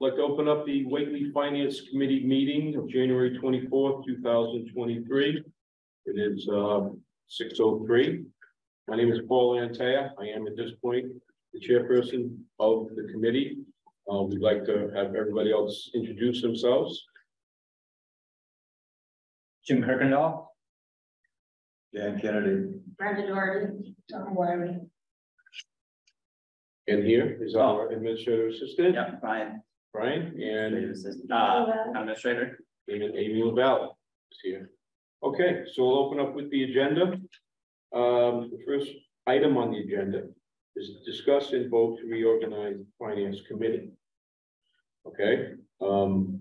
like to open up the Whately Finance Committee meeting of January twenty-fourth, two thousand twenty-three. It is, uh, six oh three. My name is Paul Antaya. I am at this point the chairperson of the committee. Uh, we'd like to have everybody else introduce themselves. Jim Kirkendall. Dan Kennedy. Brenda Doherty. Tom Wylie. And here is our administrative assistant, Yeah, Brian. Brian, and Administrative assistant, uh, town administrator. Amy Amy LaBelle is here. Okay, so we'll open up with the agenda. Um, the first item on the agenda is to discuss and vote to reorganize the finance committee. Okay, um,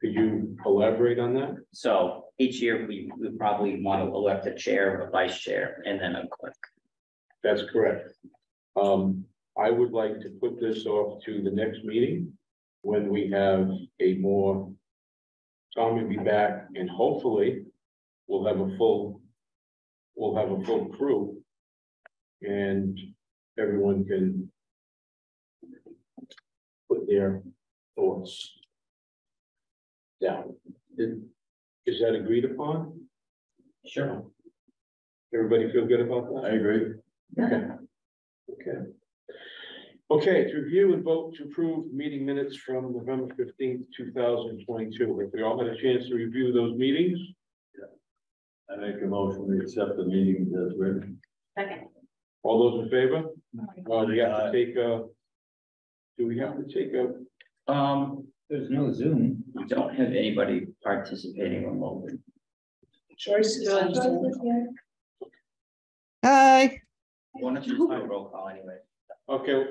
could you elaborate on that? So each year we, we probably want to elect a chair, a vice chair, and then a clerk. That's correct. Um, I would like to put this off to the next meeting when we have a more. Tom will be back and hopefully we'll have a full, we'll have a full crew. And everyone can put their thoughts down. Is is that agreed upon? Sure. Everybody feel good about that? I agree. Okay. Okay. Okay, to review and vote to approve meeting minutes from November fifteenth, two thousand twenty-two. If we all had a chance to review those meetings, I make a motion to accept the meeting as written. Second. all those in favor? Uh, we have to take a. Do we have to take a, Um, there's no Zoom. We don't have anybody participating remotely. Joyce is on Zoom. Hi, Why don't you try a roll call anyway? Okay,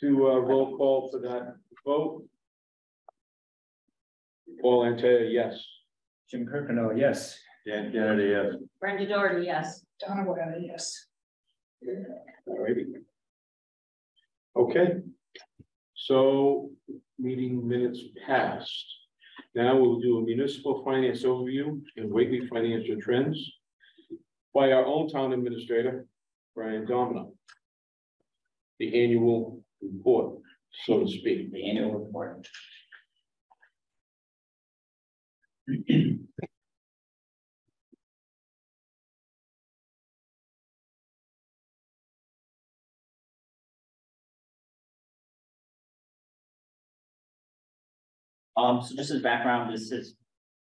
to uh roll call for that vote? Paul Antaya, yes. Jim Kirkendall, yes. Dan Kennedy, yes. Brenda Doherty, yes. Donna Wylie, yes. Alrighty. Okay. So meeting minutes passed. Now we'll do a municipal finance overview and weekly financial trends. By our own town administrator, Brian Domina. The annual report, so to speak. The annual report. Um, so just as background, this is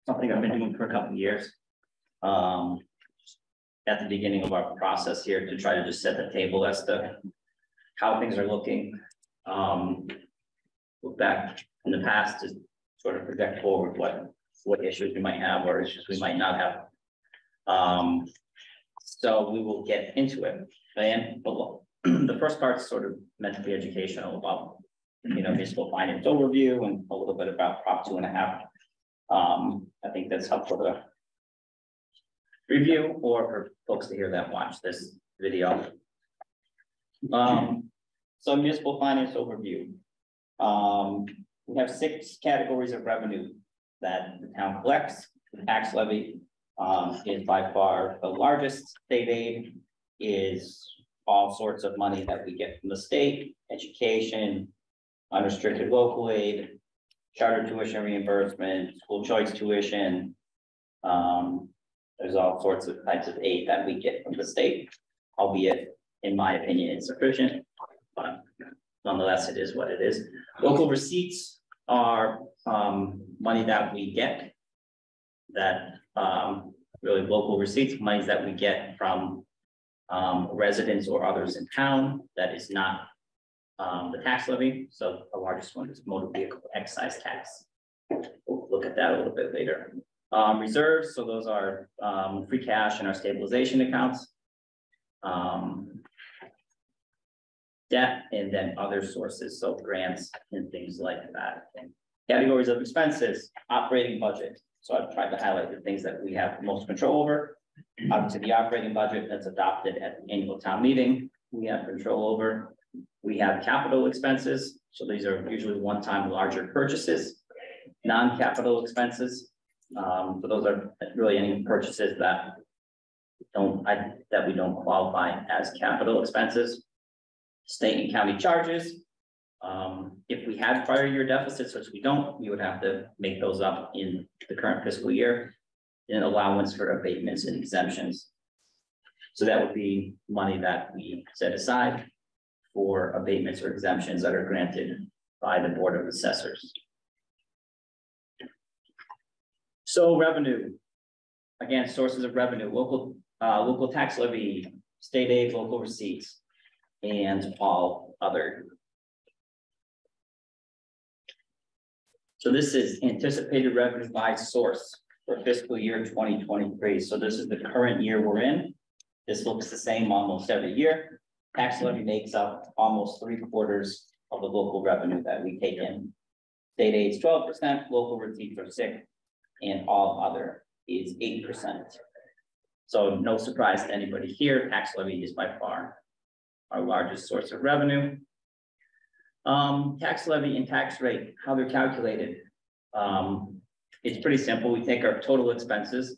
something I've been doing for a couple of years. Um, at the beginning of our process here to try to just set the table as to how things are looking. Um, look back in the past to sort of project forward what, what issues we might have or issues we might not have. Um, so we will get into it. And the first part's sort of meant to be educational about, you know, municipal finance overview and a little bit about Prop two and a half. Um, I think that's helpful to review or for folks to hear that watch this video. Um, so municipal finance overview. Um, we have six categories of revenue that the town collects. The tax levy um, is by far the largest. State aid is all sorts of money that we get from the state, education, unrestricted local aid, charter tuition reimbursement, school choice tuition. Um, there's all sorts of types of aid that we get from the state, albeit, in my opinion, insufficient. But nonetheless, it is what it is. Local receipts are um money that we get. That um really local receipts, monies that we get from um residents or others in town that is not um the tax levy. So the largest one is motor vehicle excise tax. We'll look at that a little bit later. Um, reserves, so those are, um, free cash in our stabilization accounts. Debt and then other sources, so grants and things like that. Categories of expenses, operating budget, so I've tried to highlight the things that we have most control over. Obviously, the operating budget that's adopted at the annual town meeting, we have control over. We have capital expenses, so these are usually one-time larger purchases. Non-capital expenses, um, so those are really any purchases that don't, I, that we don't qualify as capital expenses. State and county charges, Um, if we had prior year deficits, which we don't, we would have to make those up in the current fiscal year. In allowance for abatements and exemptions. So that would be money that we set aside for abatements or exemptions that are granted by the Board of Assessors. So revenue. Again, sources of revenue, local, uh, local tax levy, state aid, local receipts, and all other. So this is anticipated revenue by source for fiscal year twenty twenty-three. So this is the current year we're in. This looks the same almost every year. Tax levy makes up almost three quarters of the local revenue that we take in. State twelve percent, local receipts are six, and all other is eight percent. So no surprise to anybody here, tax levy is by far our largest source of revenue. Um, tax levy and tax rate, how they're calculated. Um, it's pretty simple. We take our total expenses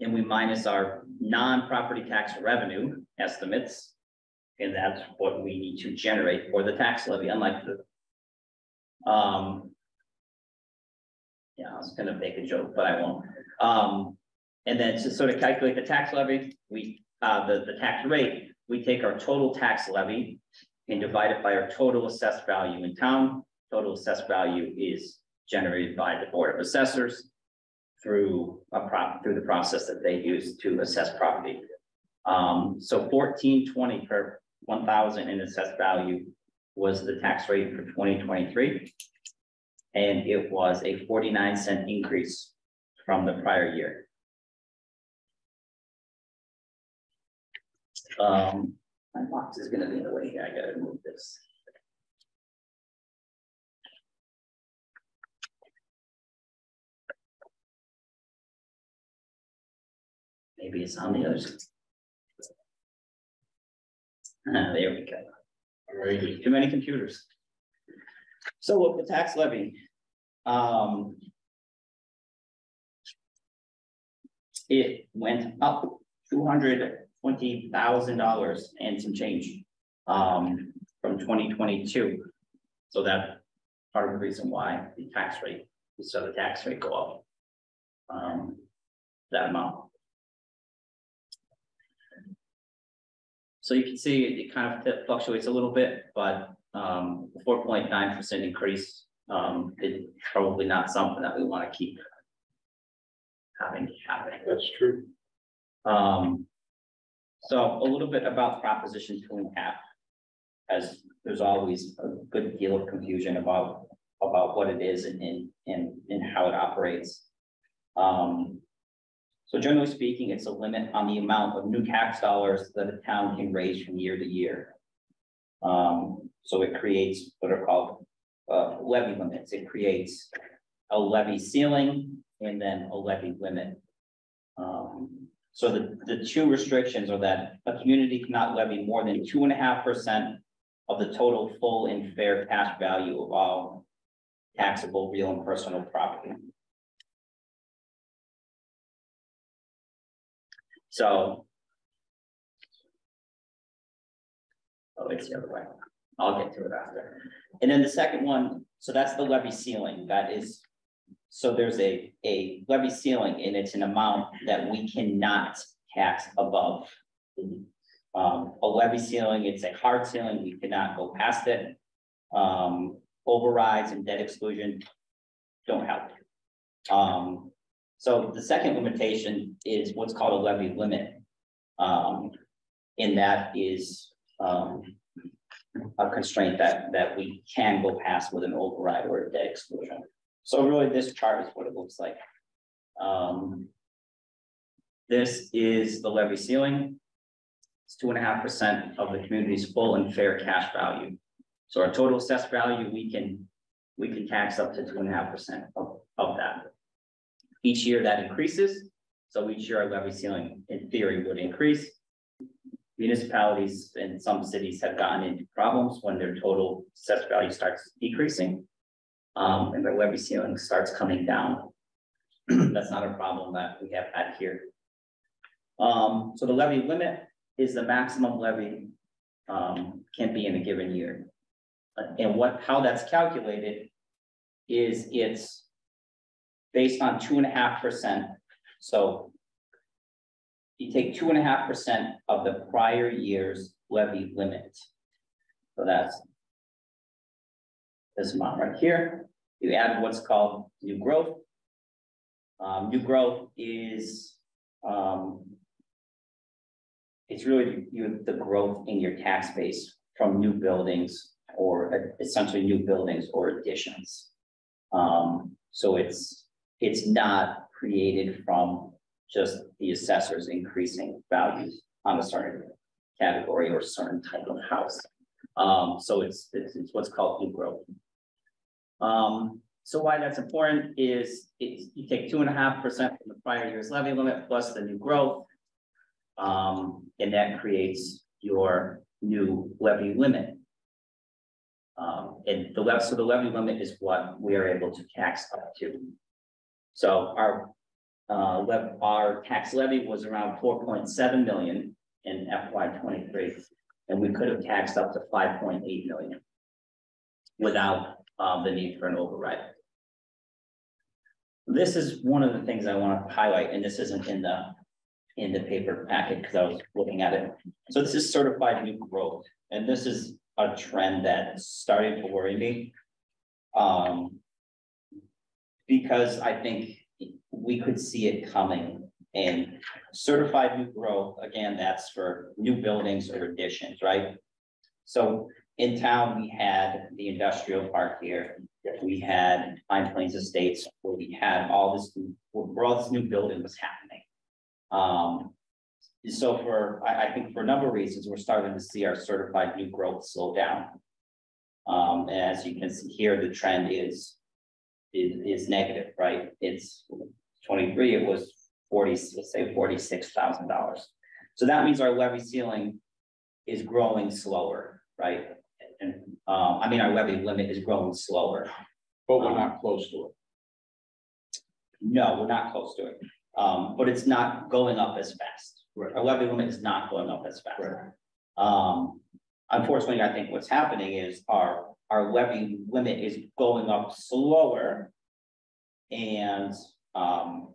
and we minus our non-property tax revenue estimates. And that's what we need to generate for the tax levy, unlike the. Um. Yeah, I was gonna make a joke, but I won't. Um, and then to sort of calculate the tax levy, we, uh, the, the tax rate, we take our total tax levy. And divide it by our total assessed value in town. Total assessed value is generated by the Board of Assessors. Through a prop, through the process that they use to assess property. Um, so fourteen twenty per one thousand in assessed value was the tax rate for twenty twenty-three. And it was a forty-nine cent increase from the prior year. Um, my box is gonna be in the way here, I gotta move this. Maybe it's on the other side. Ah, there we go. Alrighty, Too many computers. So look, the tax levy. Um. It went up two hundred twenty thousand dollars and some change. Um, from twenty twenty-two. So that part of the reason why the tax rate, we saw the tax rate go up. Um, that amount. So you can see it kind of fluctuates a little bit, but um, four point nine percent increase um, is probably not something that we want to keep having happen. that's true. Um, so a little bit about proposition two and a half. As there's always a good deal of confusion about, about what it is and, and, and, and how it operates. Um, so generally speaking, it's a limit on the amount of new tax dollars that a town can raise from year to year. Um, so it creates what are called, uh, levy limits. It creates a levy ceiling and then a levy limit. Um, so the, the two restrictions are that a community cannot levy more than two and a half percent of the total full and fair cash value of all taxable real and personal property. So. Oh, it's the other way. I'll get to it after. And then the second one, so that's the levy ceiling. That is so there's a, a levy ceiling and it's an amount that we cannot tax above. Um, a levy ceiling, it's a hard ceiling, we cannot go past it. Um, overrides and debt exclusion don't help. Um, so the second limitation is what's called a levy limit. Um, and that is, um, a constraint that, that we can go past with an override or a debt exclusion. So really, this chart is what it looks like. Um, this is the levy ceiling. It's two and a half percent of the community's full and fair cash value. So our total assessed value, we can, we can tax up to two and a half percent of, of that. Each year that increases, so each year our levy ceiling in theory would increase. Municipalities and some cities have gotten into problems when their total assessed value starts decreasing um, and the levy ceiling starts coming down. That's not a problem that we have had here. Um, so the levy limit is the maximum levy um, can be in a given year. And what, how that's calculated is it's based on two and a half percent, so you take two and a half percent of the prior year's levy limit. So that's this amount right here, you add what's called new growth. Um, new growth is, um, it's really you, the growth in your tax base from new buildings or essentially new buildings or additions. Um, so it's, it's not created from just the assessors increasing values on a certain category or certain type of house. Um, so it's, it's, it's what's called new growth. Um, so why that's important is it's, you take two and a half percent from the prior year's levy limit plus the new growth. Um, and that creates your new levy limit. Um, and the levy, so the levy limit is what we are able to tax up to. So our, uh, our tax levy was around four point seven million in FY twenty-three. And we could have taxed up to five point eight million. Without, um, the need for an override. This is one of the things I want to highlight, and this isn't in the, in the paper packet, because I was looking at it. So this is certified new growth, and this is a trend that's starting to worry me. Um. Because I think we could see it coming and certified new growth, again, that's for new buildings or additions, right? So in town, we had the industrial park here. We had Pine Plains Estates, where we had all this, where all this new building was happening. Um, so for, I, I think for a number of reasons, we're starting to see our certified new growth slow down. Um, and as you can see here, the trend is, is, is negative, right? It's twenty-three, it was forty, let's say forty-six thousand dollars. So that means our levy ceiling is growing slower, right? Um, I mean, our levy limit is growing slower. But we're not close to it. No, we're not close to it, um, but it's not going up as fast. Right. Our levy limit is not going up as fast. Right. Um, unfortunately, I think what's happening is our, our levy limit is going up slower. And, um,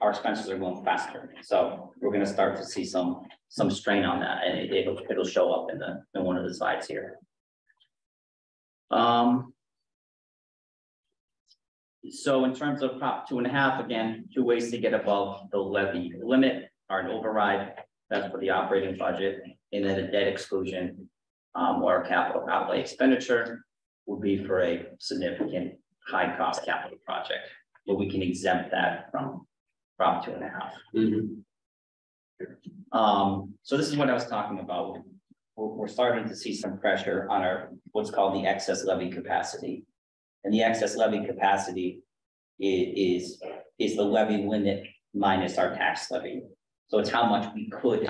our expenses are going faster, so we're gonna start to see some, some strain on that, and it- it'll, it'll show up in the, in one of the slides here. Um. So in terms of prop two and a half, again, two ways to get above the levy limit are an override, that's for the operating budget, and then a debt exclusion. Um, or a capital outlay expenditure would be for a significant high cost capital project, but we can exempt that from prop two and a half. Um, so this is what I was talking about. We're, we're starting to see some pressure on our, what's called the excess levy capacity. And the excess levy capacity is, is the levy limit minus our tax levy. So it's how much we could,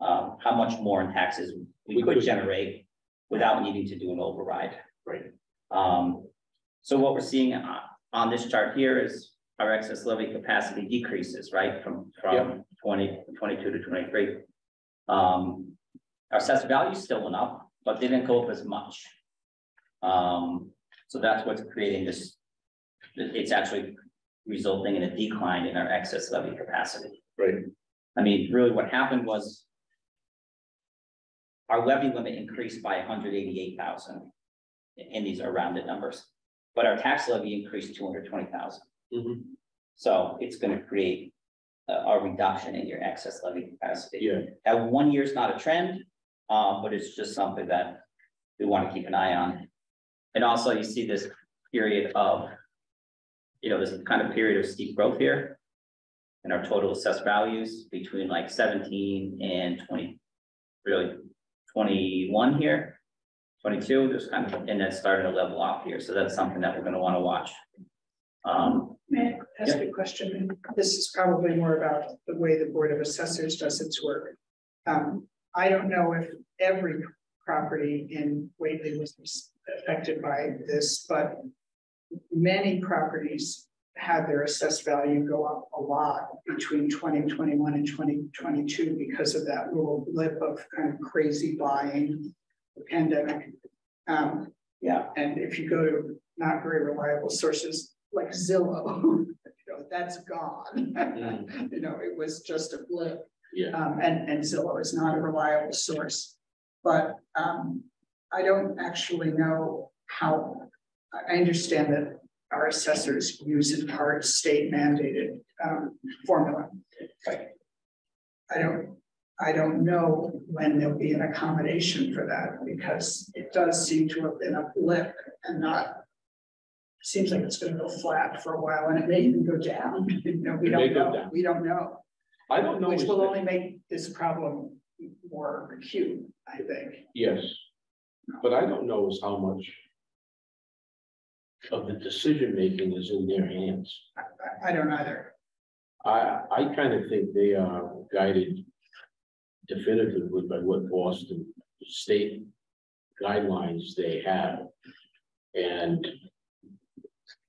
um, how much more in taxes we We could generate without needing to do an override. Right. Um, so what we're seeing on, on this chart here is our excess levy capacity decreases, right, from, from 20 22 to twenty-three. Um, our assessed value still went up, but they didn't go up as much. Um, so that's what's creating this. It's actually resulting in a decline in our excess levy capacity. Right. I mean, really what happened was. Our levy limit increased by hundred eighty-eight thousand. And these are rounded numbers, but our tax levy increased two hundred twenty thousand. Mhm. So it's gonna create a, a reduction in your excess levy capacity. Yeah, That one year's not a trend, uh, but it's just something that we want to keep an eye on. And also you see this period of, you know, this kind of period of steep growth here. And our total assessed values between like seventeen and twenty, really twenty-one here. Twenty-two, there's kind of, and that's starting to level off here, so that's something that we're gonna wanna watch. Um, May I ask a question? This is probably more about the way the Board of Assessors does its work. Um, I don't know if every property in Whately was affected by this, but many properties had their assessed value go up a lot between twenty twenty-one and twenty twenty-two because of that little blip of kind of crazy buying, the pandemic. Um, Yeah. and if you go to not very reliable sources like Zillow, you know, that's gone. You know, it was just a blip. Yeah. Um, and, and Zillow is not a reliable source. But, um, I don't actually know how, I, understand that our assessors use in part state mandated, um, formula. I don't, I don't know when there'll be an accommodation for that, because it does seem to have been a blip and not. Seems like it's gonna go flat for a while, and it may even go down, you know, we It don't know, down. we don't know. I don't know. Which will only make this problem more acute, I think. Yes, but I don't know is how much. Of the decision making is in their hands. I, I, I don't either. I, I kind of think they are guided definitively by what Boston state guidelines they have. And,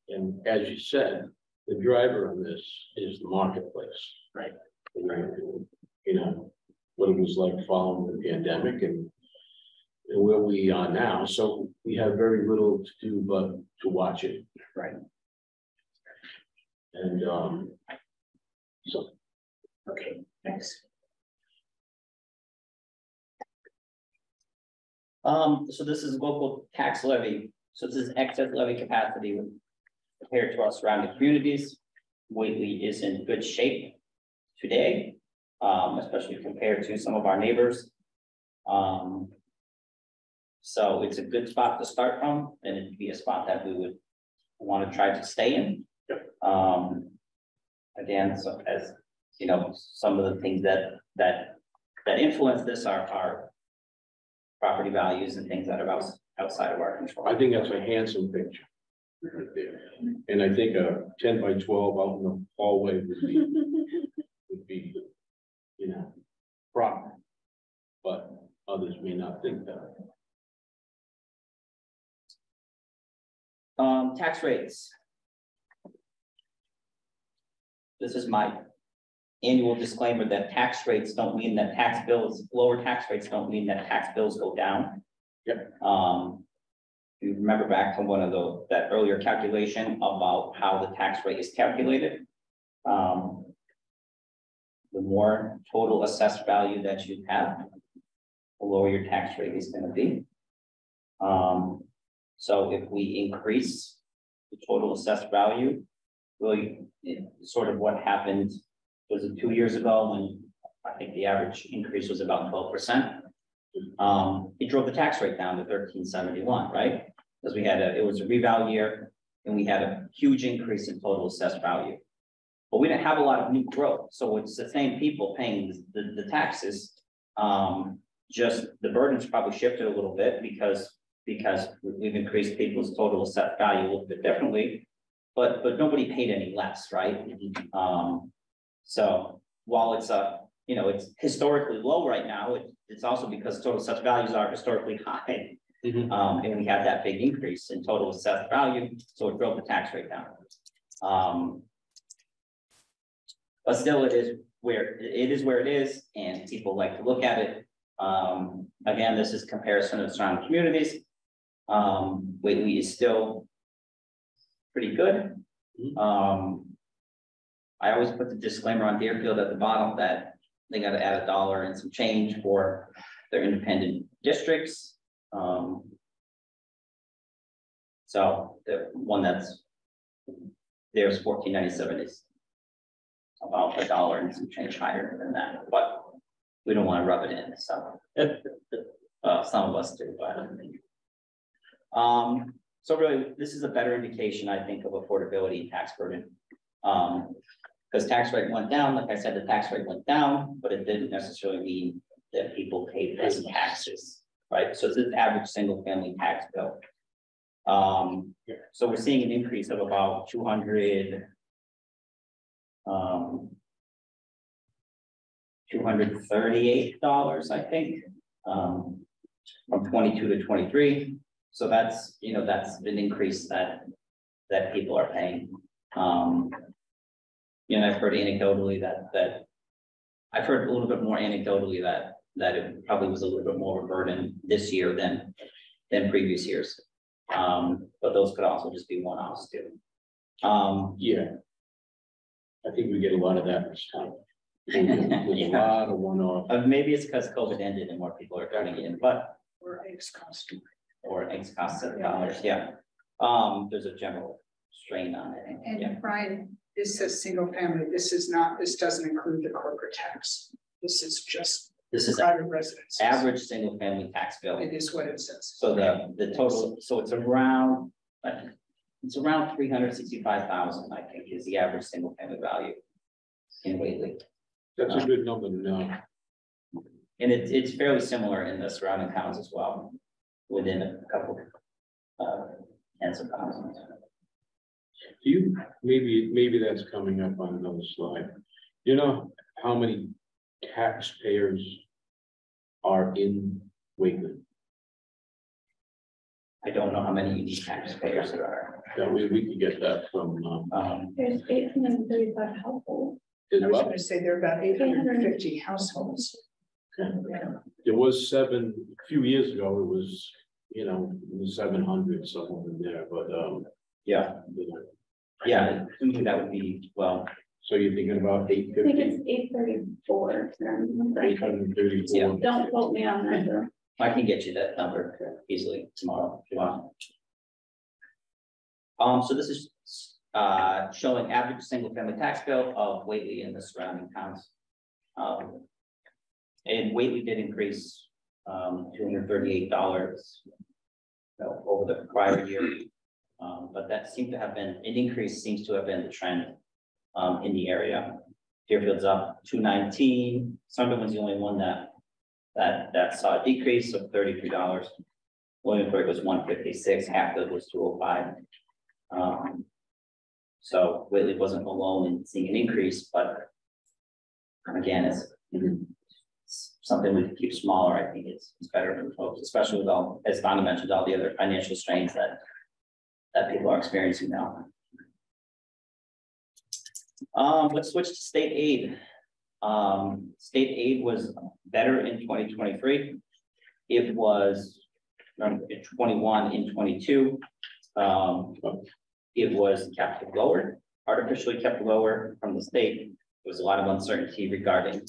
and as you said, the driver of this is the marketplace. Right. You know, what it was like following the pandemic and and where we are now, so we have very little to do but to watch it. Right. And, um, so Okay, thanks. Um, so this is local tax levy, so this is excess levy capacity compared to our surrounding communities. Whately is in good shape today, um, especially compared to some of our neighbors. Um. So it's a good spot to start from, and it'd be a spot that we would want to try to stay in. Um. Again, so as, you know, some of the things that, that, that influence this are, are property values and things that are outs- outside of our control. I think that's a handsome picture. right there. And I think a ten by twelve out in the hallway would be, would be, you know, proper. But others may not think that. Um, tax rates. This is my annual disclaimer that tax rates don't mean that tax bills, lower tax rates don't mean that tax bills go down. Yep. Um, you remember back to one of the, that earlier calculation about how the tax rate is calculated. Um. The more total assessed value that you have, the lower your tax rate is gonna be. Um, so if we increase the total assessed value, really, sort of what happened, was it two years ago when I think the average increase was about twelve percent? Um, it drove the tax rate down to thirteen seventy-one, right? Because we had a, it was a reval year and we had a huge increase in total assessed value. But we didn't have a lot of new growth, so it's the same people paying the, the, the taxes. Um, just the burden's probably shifted a little bit because because we- we've increased people's total assessed value a little bit differently. But, but nobody paid any less, right? Um, so while it's a, you know, it's historically low right now, it, it's also because total assessed values are historically high. Um, and we had that big increase in total assessed value, so it drove the tax rate down. Um. But still, it is where, it is where it is, and people like to look at it. Um, again, this is comparison of surrounding communities. Um, Whately is still pretty good. Mhm. Um, I always put the disclaimer on Deerfield at the bottom that they gotta add a dollar and some change for their independent districts. Um. So the one that's. There's fourteen ninety-seven is about a dollar and some change higher than that, but we don't want to rub it in. So uh, some of us do, but um, so really, this is a better indication, I think, of affordability and tax burden. Um, because tax rate went down, like I said, the tax rate went down, but it didn't necessarily mean that people paid less taxes, right? So this is average single family tax bill. Um, so we're seeing an increase of about 200, Two hundred thirty-eight dollars, I think, um, from twenty-two to twenty-three. So that's, you know, that's an increase that, that people are paying. Um. You know, I've heard anecdotally that, that. I've heard a little bit more anecdotally that, that it probably was a little bit more of a burden this year than, than previous years. Um, but those could also just be one-offs too. Um, Yeah. I think we get a lot of that this time. There's a lot of one-off. uh, maybe it's because COVID ended and more people are coming in, but, Or eggs cost. or eggs cost seven dollars, yeah. Um, there's a general strain on it, yeah. And Brian, this says single family, this is not, this doesn't include the corporate tax. This is just This is private residence. average single-family tax bill. It is what it says. So the, the total, so it's around, it's around three hundred sixty-five thousand, I think, is the average single family value. In Whately, That's a good number to know. and it's, it's fairly similar in the surrounding towns as well, within a couple. Uh, tens of thousands. Do you, maybe, maybe that's coming up on another slide. You know how many taxpayers are in Whately? I don't know how many unique taxpayers there are. That we, we could get that from, um, Um, There's eight hundred and thirty-five households. As I was gonna say there are about eight hundred and fifty households. It was seven, a few years ago, it was, you know, seven hundred somewhere in there, but, um, yeah, you know, yeah, to me that would be, well, so you're thinking about eight I think it's fifty, eight thirty-four. eight hundred and thirty-four? Don't quote me on that though. I can get you that number easily tomorrow if you want. Um, so this is, uh, showing average single family tax bill of Whately and the surrounding towns. Um. And Whately did increase, um, two hundred thirty-eight dollars. Over the prior year, um, but that seemed to have been, an increase seems to have been the trend, um, in the area. Deerfield's up two nineteen, Sunderland's the only one that that, that saw a decrease of thirty-three dollars. Williamsburg was one fifty-six, Hatfield was two oh five. Um. So Whately wasn't alone in seeing an increase, but. Again, it's. Something we could keep smaller, I think it's, it's better for folks, especially with all, as Donna mentioned, all the other financial strains that. That people are experiencing now. Um, let's switch to state aid. Um, state aid was better in twenty twenty-three. It was um, in twenty-one, in twenty-two. Um, it was kept lower, artificially kept lower from the state. There was a lot of uncertainty regarding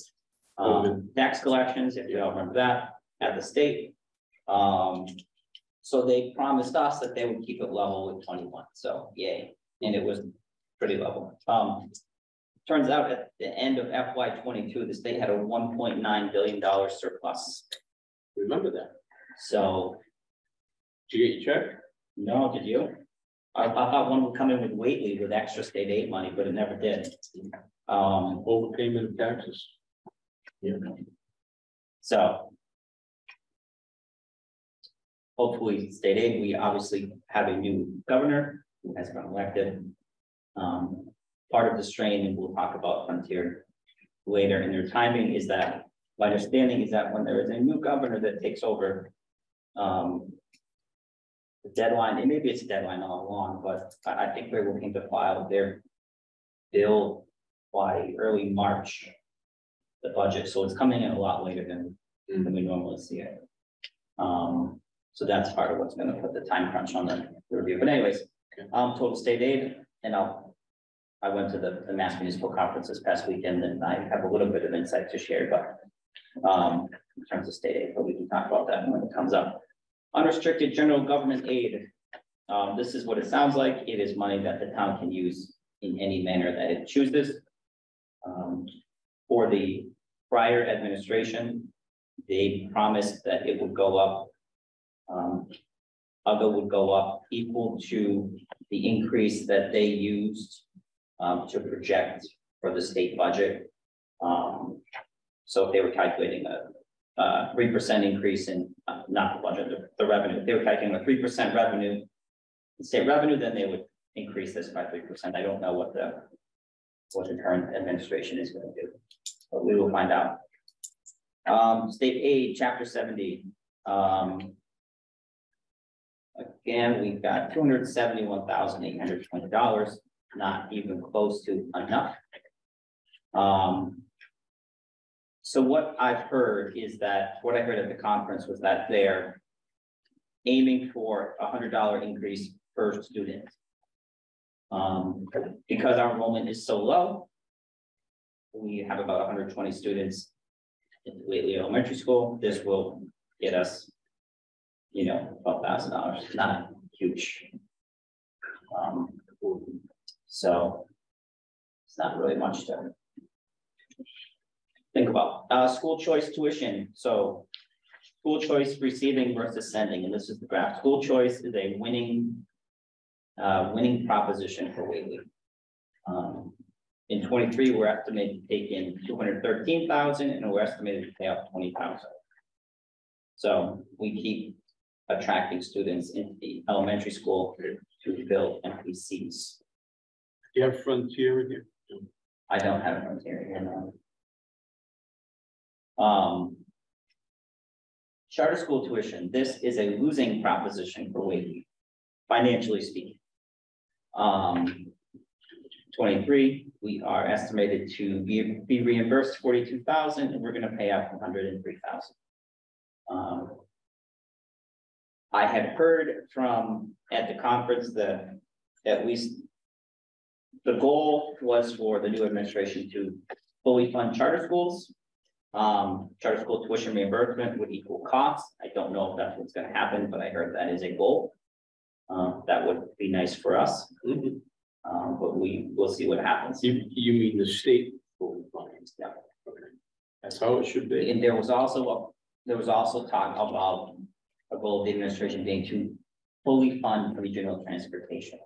um, tax collections, if you all remember that, at the state. Um, so they promised us that they would keep it level with twenty-one, so yay, and it was pretty level. Um, Turns out at the end of FY twenty-two, the state had a one point nine billion dollar surplus. Remember that? So, Did you get your check? no, did you? I, I thought one would come in with Whately with extra state aid money, but it never did. Um, Overpayment of taxes? Yeah. so. Hopefully, state aid, we obviously have a new governor who has been elected. Um, part of the strain, and we'll talk about Frontier later in their timing, is that my understanding is that when there is a new governor that takes over, um, the deadline, and maybe it's a deadline all along, but I, I think they're looking to file their bill by early March, the budget, so it's coming in a lot later than, than we normally see it. Um, so that's part of what's gonna put the time crunch on the review, but anyways, um, total state aid, and I'll I went to the, the Mass Municipal Conference this past weekend and I have a little bit of insight to share, but. Um, in terms of state aid, but we can talk about that when it comes up. Unrestricted general government aid. Um, this is what it sounds like. It is money that the town can use in any manner that it chooses. Um, for the prior administration, they promised that it would go up. Um, other would go up equal to the increase that they used um, to project for the state budget. Um, so if they were calculating a, uh, three percent increase in, uh, not the budget, the, the revenue, if they were calculating a three percent revenue. State revenue, then they would increase this by three percent. I don't know what the, what the current administration is gonna do, but we will find out. Um, state aid, chapter seventy, um. Again, we've got two hundred seventy-one thousand eight hundred twenty dollars not even close to enough. Um. So what I've heard is that, what I heard at the conference was that they're. aiming for a hundred dollar increase per student. Um, because our enrollment is so low. We have about hundred twenty students in Whately Elementary School. This will get us, you know, twelve thousand dollars, not huge. Um, so it's not really much to think about. Uh, school choice tuition, so school choice receiving versus sending, and this is the graph. School choice is a winning uh, winning proposition for Whately. Um, in twenty-three, we're estimated to take in two hundred thirteen thousand, and we're estimated to pay twenty thousand. So we keep attracting students into the elementary school to build empty seats. You have Frontier again? I don't have on here, know. Um. Charter school tuition, this is a losing proposition for Whately, financially speaking. Um. Twenty-three, we are estimated to be, be reimbursed forty-two thousand, and we're gonna pay out one hundred and three thousand. Um. I had heard from, at the conference, that at least the goal was for the new administration to fully fund charter schools. Um, charter school tuition reimbursement would equal costs. I don't know if that's what's gonna happen, but I heard that is a goal. Um, that would be nice for us, Mhm. um, but we will see what happens. You, you mean the state fully funded? Yeah. Okay. That's how it should be. And there was also, a there was also talk about a goal of the administration being to fully fund regional transportation.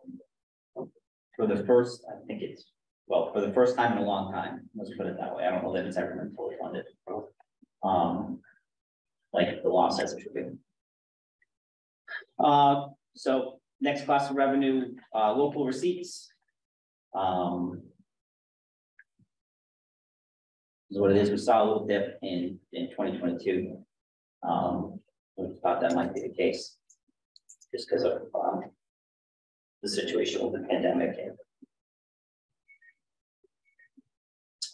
For the first, I think it's, well, for the first time in a long time, let's put it that way. I don't know that it's ever been fully funded. Um, like the law says it should be. Uh, so next class of revenue, uh, local receipts. Um, is what it is. We saw a little dip in, in twenty twenty-two. Um, we thought that might be the case. Just because of, um, the situation with the pandemic.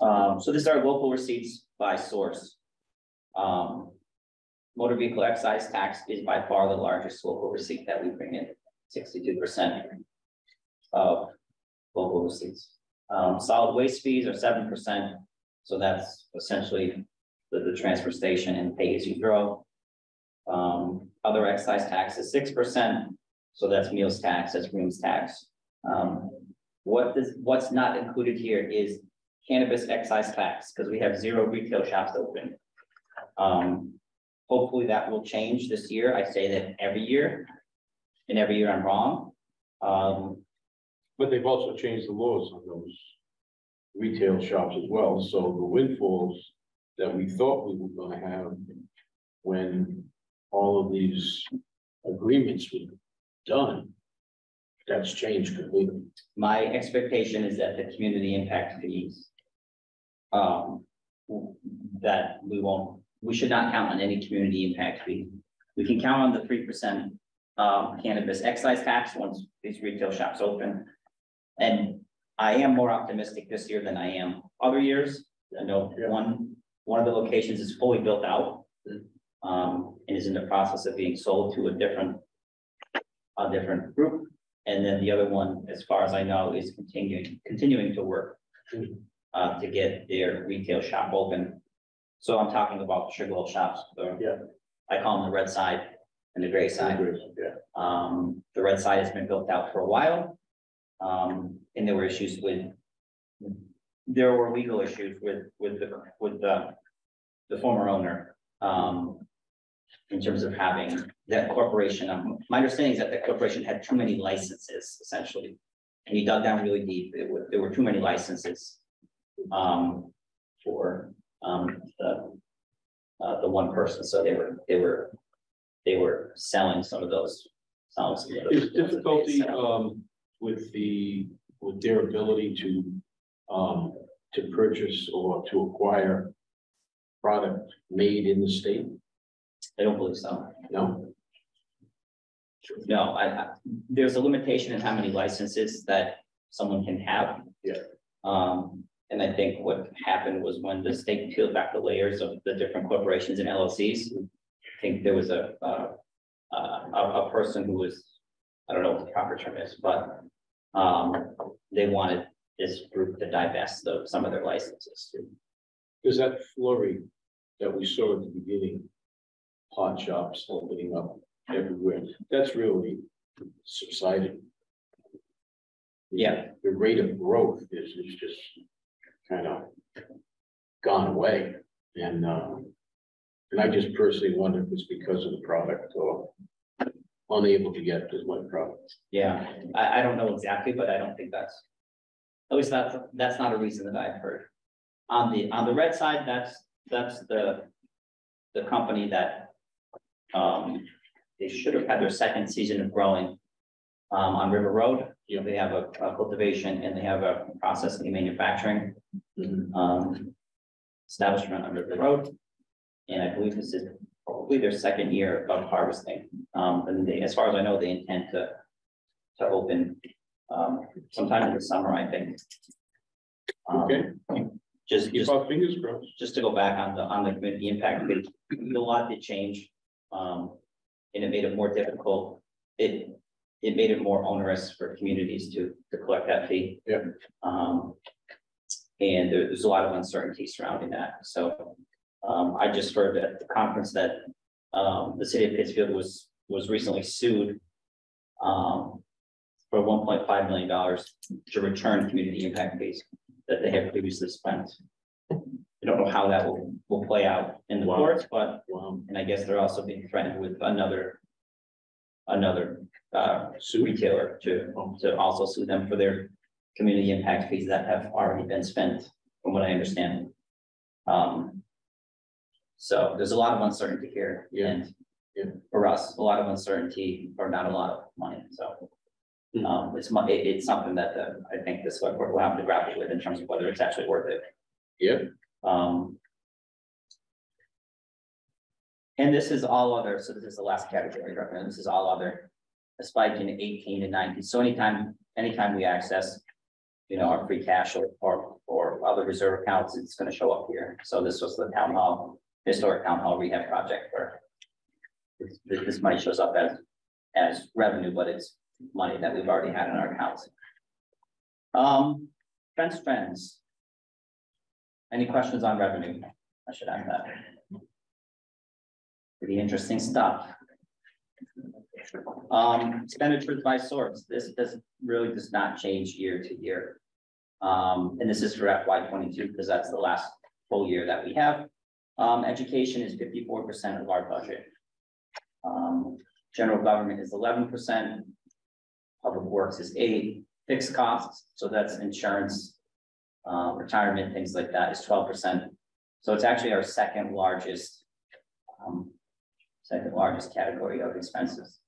Um, so this is our local receipts by source. Um, motor vehicle excise tax is by far the largest local receipt that we bring in, sixty-two percent of local receipts. Um, solid waste fees are seven percent, so that's essentially the, the transfer station and pay as you throw. Um, other excise tax is six percent, so that's meals tax, that's rooms tax. Um, what is, what's not included here is cannabis excise tax, because we have zero retail shops open. Um, hopefully that will change this year. I say that every year. And every year I'm wrong. Um, But they've also changed the laws on those retail shops as well, so the windfalls that we thought we were gonna have when all of these agreements were done, that's changed completely. my expectation is that the community impact fees. Um, that we won't, we should not count on any community impact fee. We can count on the three percent um cannabis excise tax once these retail shops open. And I am more optimistic this year than I am other years. I know one, one of the locations is fully built out. Um, and is in the process of being sold to a different. A different group. And then the other one, as far as I know, is continuing, continuing to work. Uh, to get their retail shop open. So I'm talking about the Sugarloaf shops, the. Yeah. I call them the red side and the gray side. Yeah. Um, the red side has been built out for a while. Um, and there were issues with. There were legal issues with, with the, with the, the former owner, um. In terms of having that corporation, um, my understanding is that the corporation had too many licenses essentially. And he dug down really deep, it there were too many licenses. Um, for, um, the. Uh, the one person, so they were, they were, they were selling some of those. selling some of those- Is difficulty, um, with the, with their ability to, um, to purchase or to acquire product made in the state? I don't believe so. No, No, I, I, there's a limitation in how many licenses that someone can have. Yeah. Um, and I think what happened was when the state peeled back the layers of the different corporations and LLCs. I think there was a, uh, uh, a, a person who was, I don't know what the proper term is, but, um, they wanted this group to divest of some of their licenses. There's that flurry that we saw at the beginning. Pot shops opening up everywhere. That's really subsided. Yeah. The rate of growth is, is just kind of gone away and, uh, and I just personally wonder if it's because of the product or unable to get as much product. Yeah, I, I don't know exactly, but I don't think that's. At least that's, that's not a reason that I've heard. On the, on the red side, that's, that's the. The company that. Um, they should have had their second season of growing. Um, on River Road, you know, they have a a cultivation and they have a processing and manufacturing. Um. Establishment on River Road. And I believe this is probably their second year of harvesting. Um, and they, as far as I know, they intend to. To open, um, sometime in the summer, I think. Um, Okay. Just, Keep just, our fingers crossed. just to go back on the, on the community impact, a lot did change. Um, and it made it more difficult. It, it made it more onerous for communities to, to collect that fee. Yeah. Um, and there- there's a lot of uncertainty surrounding that, so, um, I just heard at the conference that, um, the city of Pittsfield was, was recently sued. Um, for one point five million dollars to return community impact fees that they had previously spent. I don't know how that will, will play out in the Wow. courts, but, Wow. and I guess they're also being threatened with another. Another, uh, Sue. retailer to, to also sue them for their community impact fees that have already been spent, from what I understand. Um. So there's a lot of uncertainty here. Yeah, and yeah. For us, a lot of uncertainty or not a lot of money, so. Hmm. Um, it's it- it's something that, uh, I think this select board will have to grapple with in terms of whether it's actually worth it. Yeah. Um. And this is all other, so this is the last category, right? This is all other, a spike in eighteen and nineteen, so anytime, anytime we access. You know, our free cash or, or, or other reserve accounts, it's gonna show up here, so this was the town hall, historic town hall rehab project where. This, this money shows up as, as revenue, but it's money that we've already had in our accounts. Um, fence trends. Any questions on revenue? I should add that. Pretty interesting stuff. Um, expenditures by source, this does, really does not change year to year. Um, and this is for FY twenty-two, because that's the last full year that we have. Um, education is fifty-four percent of our budget. Um, general government is eleven percent. Public works is eight, fixed costs, so that's insurance. Uh, retirement, things like that is twelve percent. So it's actually our second largest. Um, second largest category of expenses.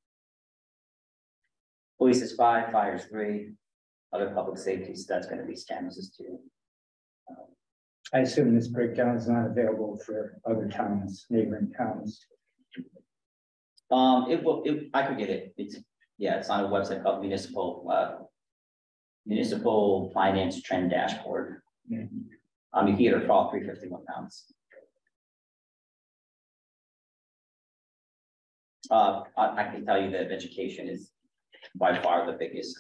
Police is five, fire is three, other public safeties, that's gonna be scams is two. I assume this breakdown is not available for other towns, neighboring towns. Um, it will, it, I could get it, it's, yeah, it's on a website called municipal, uh. Municipal Finance Trend Dashboard. Um, you can get it for all three fifty-one pounds. Uh, I, I can tell you that education is by far the biggest.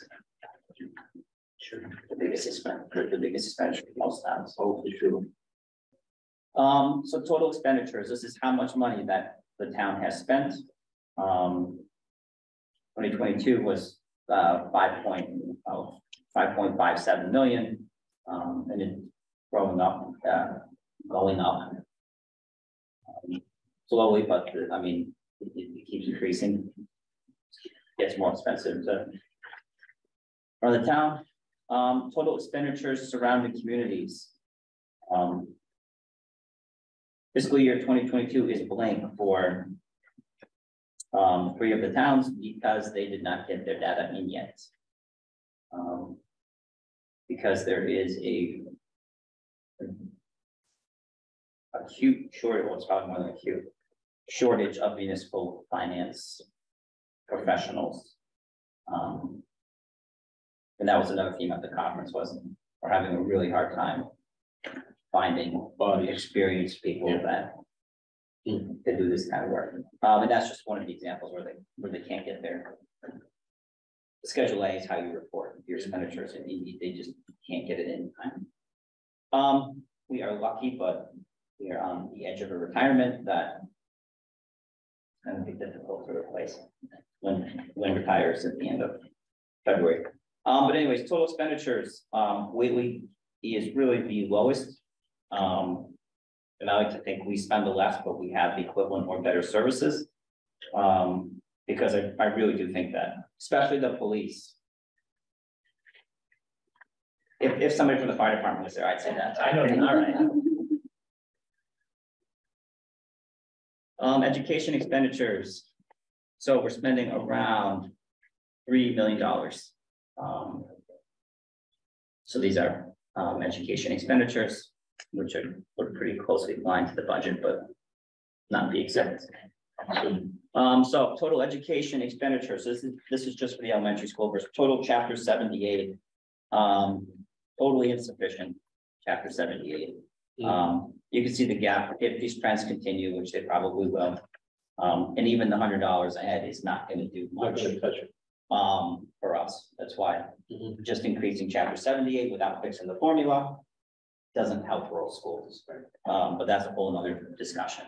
The biggest expense, the biggest expenditure for most towns. Oh, for sure. Um, so total expenditures, this is how much money that the town has spent. Um. Twenty twenty-two was, uh, five point, oh, five point five seven million, um, and it's growing up, uh, going up. Um, Slowly, but, I mean, it, keeps increasing. Gets more expensive to. For the town, um, total expenditures surrounding communities. Um, Fiscal year twenty twenty-two is blank for. Um, three of the towns because they did not get their data in yet. Um. Because there is a. Acute shortage, well, it's probably more than acute, shortage of municipal finance. Professionals. Um. And that was another theme at the conference, wasn't, it? we're having a really hard time. Finding experienced people Yeah. that to do this kind of work. Um, and that's just one of the examples where they, where they can't get there. Schedule A is how you report your expenditures and they just can't get it in time. Um, we are lucky, but we are on the edge of a retirement that. Gonna be difficult to replace when, when retires at the end of February. Um, but anyways, total expenditures, um, Whately is really the lowest. Um, and I like to think we spend the less, but we have the equivalent or better services. Um, because I, I really do think that, especially the police. If, if somebody from the fire department was there, I'd say that. I know, all right. Um, education expenditures. So we're spending around three million dollars. Um. So these are, um, education expenditures, which are, are pretty closely aligned to the budget, but not the exact. Um, so total education expenditures, this is, this is just for the elementary school, versus total chapter seventy aid. Um, totally insufficient, chapter seventy aid. Um, you can see the gap, if these trends continue, which they probably will. Um, and even the hundred dollars ahead is not gonna do much, gonna touch it. um, for us, that's why. Mhm. Just increasing chapter seventy aid without fixing the formula. Doesn't help rural schools, um, but that's a whole nother discussion.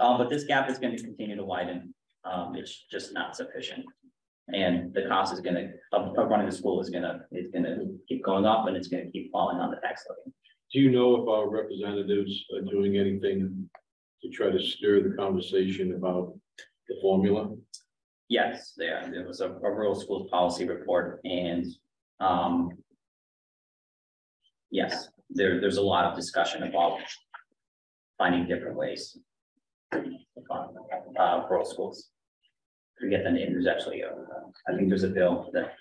Um, but this gap is gonna continue to widen, um, it's just not sufficient. And the cost is gonna, of, of running the school is gonna, is gonna keep going up and it's gonna keep falling on the tax levy. Do you know if our representatives are doing anything to try to stir the conversation about the formula? Yes, there, there was a, a rural schools policy report and, um. Yes, there, there's a lot of discussion about finding different ways. Uh, rural schools. Forget the name, there's actually a, I think there's a bill that.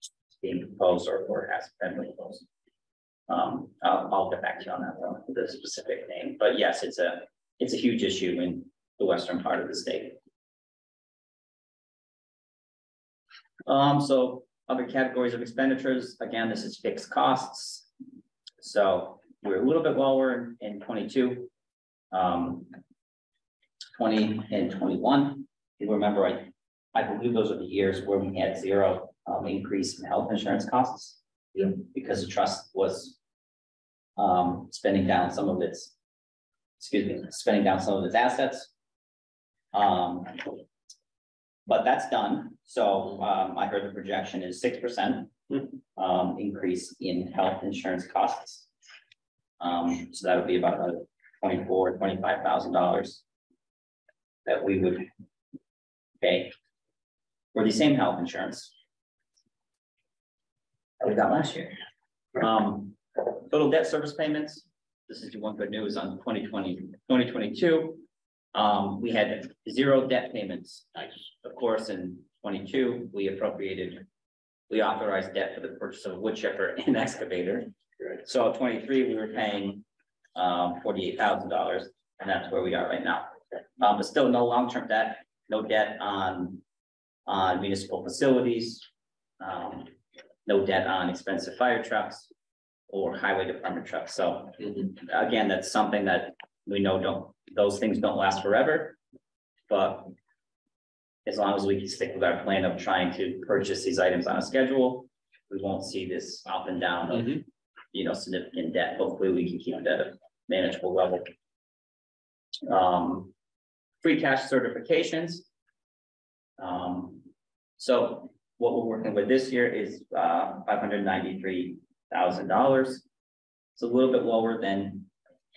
is Being proposed or, or has been proposed. Um, I'll, I'll get back to you on that though, the specific name, but yes, it's a, it's a huge issue in the western part of the state. Um, so other categories of expenditures, again, this is fixed costs. So we're a little bit lower in twenty-two. Um. Twenty and twenty-one, you remember, I, I believe those are the years where we had zero, um, increase in health insurance costs. Yeah. Because the trust was. Um, spending down some of its. Excuse me, spending down some of its assets. Um, but that's done, so um I heard the projection is six percent. Um increase in health insurance costs. Um so that would be about a twenty-four, twenty-five thousand dollars. That we would. Pay. For the same health insurance. That we got last year. Um total debt service payments, this is the one good news on 2020, 2022. Um, we had zero debt payments. Of course, in twenty-two, we appropriated. We authorized debt for the purchase of a wood chipper and excavator. So twenty-three, we were paying um forty-eight thousand dollars, and that's where we are right now. Um, but still no long-term debt, no debt on. On municipal facilities. Um, no debt on expensive fire trucks. Or highway department trucks, so again, that's something that we know don't, those things don't last forever. But. As long as we can stick with our plan of trying to purchase these items on a schedule, we won't see this up and down of, Mhm. you know, significant debt. Hopefully, we can keep it at a manageable level. Um, free cash certifications. Um, so what we're working with this year is uh five hundred ninety-three thousand dollars. It's a little bit lower than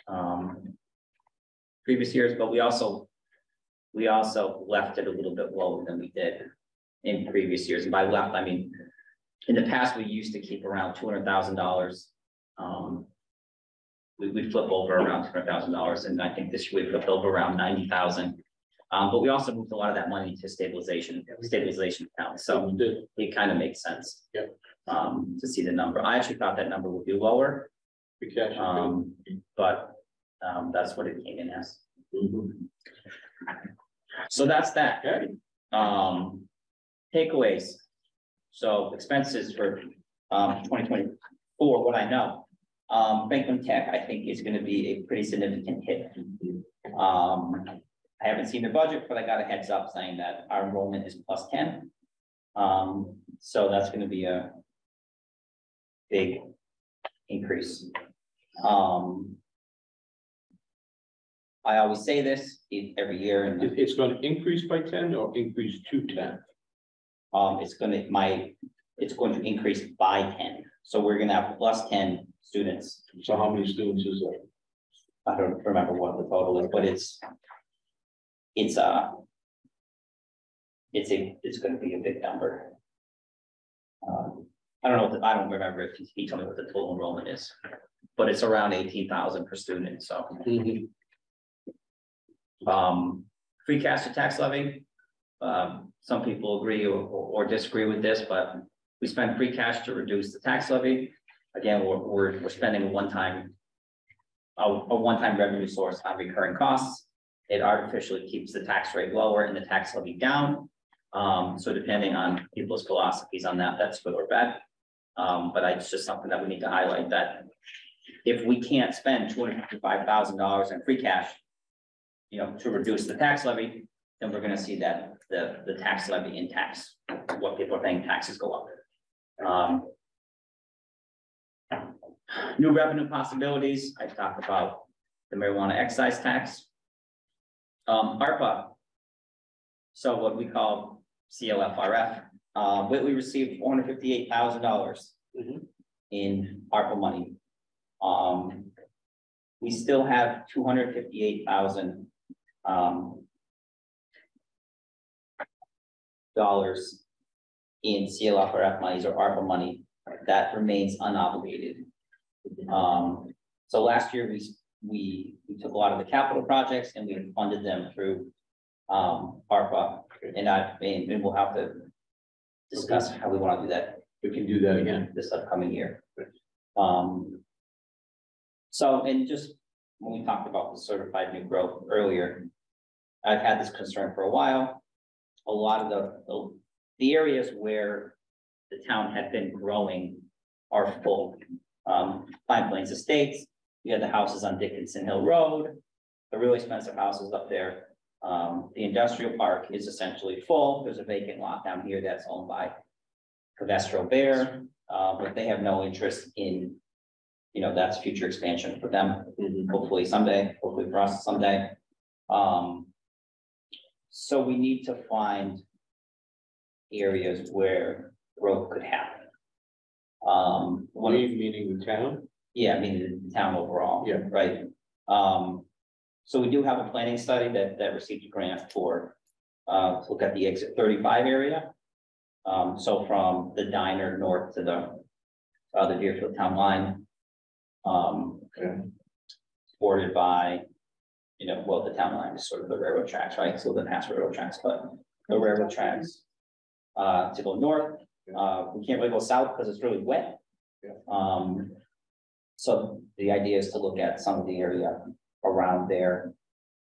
um. Previous years, but we also. We also left it a little bit lower than we did in previous years, and by left, I mean. In the past, we used to keep around two hundred thousand dollars. Um. We we flip over around two hundred thousand dollars, and I think this year we flipped over around ninety thousand. Um, but we also moved a lot of that money to stabilization, stabilization accounts, so it kind of makes sense. Yep. Um, to see the number. I actually thought that number would be lower, um, but, um, that's what it came in as. Mhm. So that's that. Okay. Um, takeaways. So expenses for, um, twenty twenty-four, what I know. Um, Franklin Tech, I think is gonna be a pretty significant hit. Um, I haven't seen the budget, but I got a heads up saying that our enrollment is plus ten. Um, so that's gonna be a big increase. Um, I always say this every year and it's gonna increase by ten or increase to ten? Um, it's gonna, my, it's going to increase by ten, so we're gonna have plus ten students. So how many students is that? I don't remember what the total is, but it's. It's uh It's a, it's gonna be a big number. Um, I don't know, if- I don't remember if he- he told me what the total enrollment is, but it's around eighteen thousand per student, so. Um, free cash to tax levy. Um, some people agree or, or disagree with this, but we spend free cash to reduce the tax levy. Again, we're, we're, we're spending a one-time. A, a one-time revenue source on recurring costs. It artificially keeps the tax rate lower and the tax levy down. Um, so depending on people's philosophies on that, that's good or bad. Um, but it's just something that we need to highlight that. If we can't spend two hundred fifty-five thousand dollars in free cash you know, to reduce the tax levy, then we're gonna see that the, the tax levy in tax, what people are paying taxes go up. Um. New revenue possibilities, I talked about the marijuana excise tax. Um, ARPA. So what we call CLFRF, uh, Whately received four hundred fifty-eight thousand dollars Mhm. in ARPA money. Um, we still have two hundred fifty-eight thousand um. Dollars in CLFRF monies or ARPA money that remains unobligated. Um, so last year we, we, we took a lot of the capital projects and we funded them through. Um, ARPA and I, and and we'll have to. Discuss how we want to do that We can do that again. this upcoming year. Um. So, and just when we talked about the certified new growth earlier. I've had this concern for a while. A lot of the, the, the areas where the town had been growing are full. Um, Pine Plains Estates, you had the houses on Dickinson Hill Road, the really expensive houses up there. Um, the industrial park is essentially full. There's a vacant lot down here that's owned by Covestro Bayer, uh, but they have no interest in, you know, that's future expansion for them, Mhm. hopefully someday, hopefully for us someday. Um, so we need to find areas where growth could happen. Um, one We, meaning the town? Yeah, I mean, the town overall. Yeah. Right, um, so we do have a planning study that, that received a grant for, uh, to look at the exit thirty-five area. Um, so from the diner north to the, uh, the Deerfield Town Line. Um. Okay. Bordered by, you know, well, the town line is sort of the railroad tracks, right, so the past railroad tracks, but the railroad tracks. Uh, to go north, uh, we can't really go south because it's really wet. Yeah. Um, so the idea is to look at some of the area around there.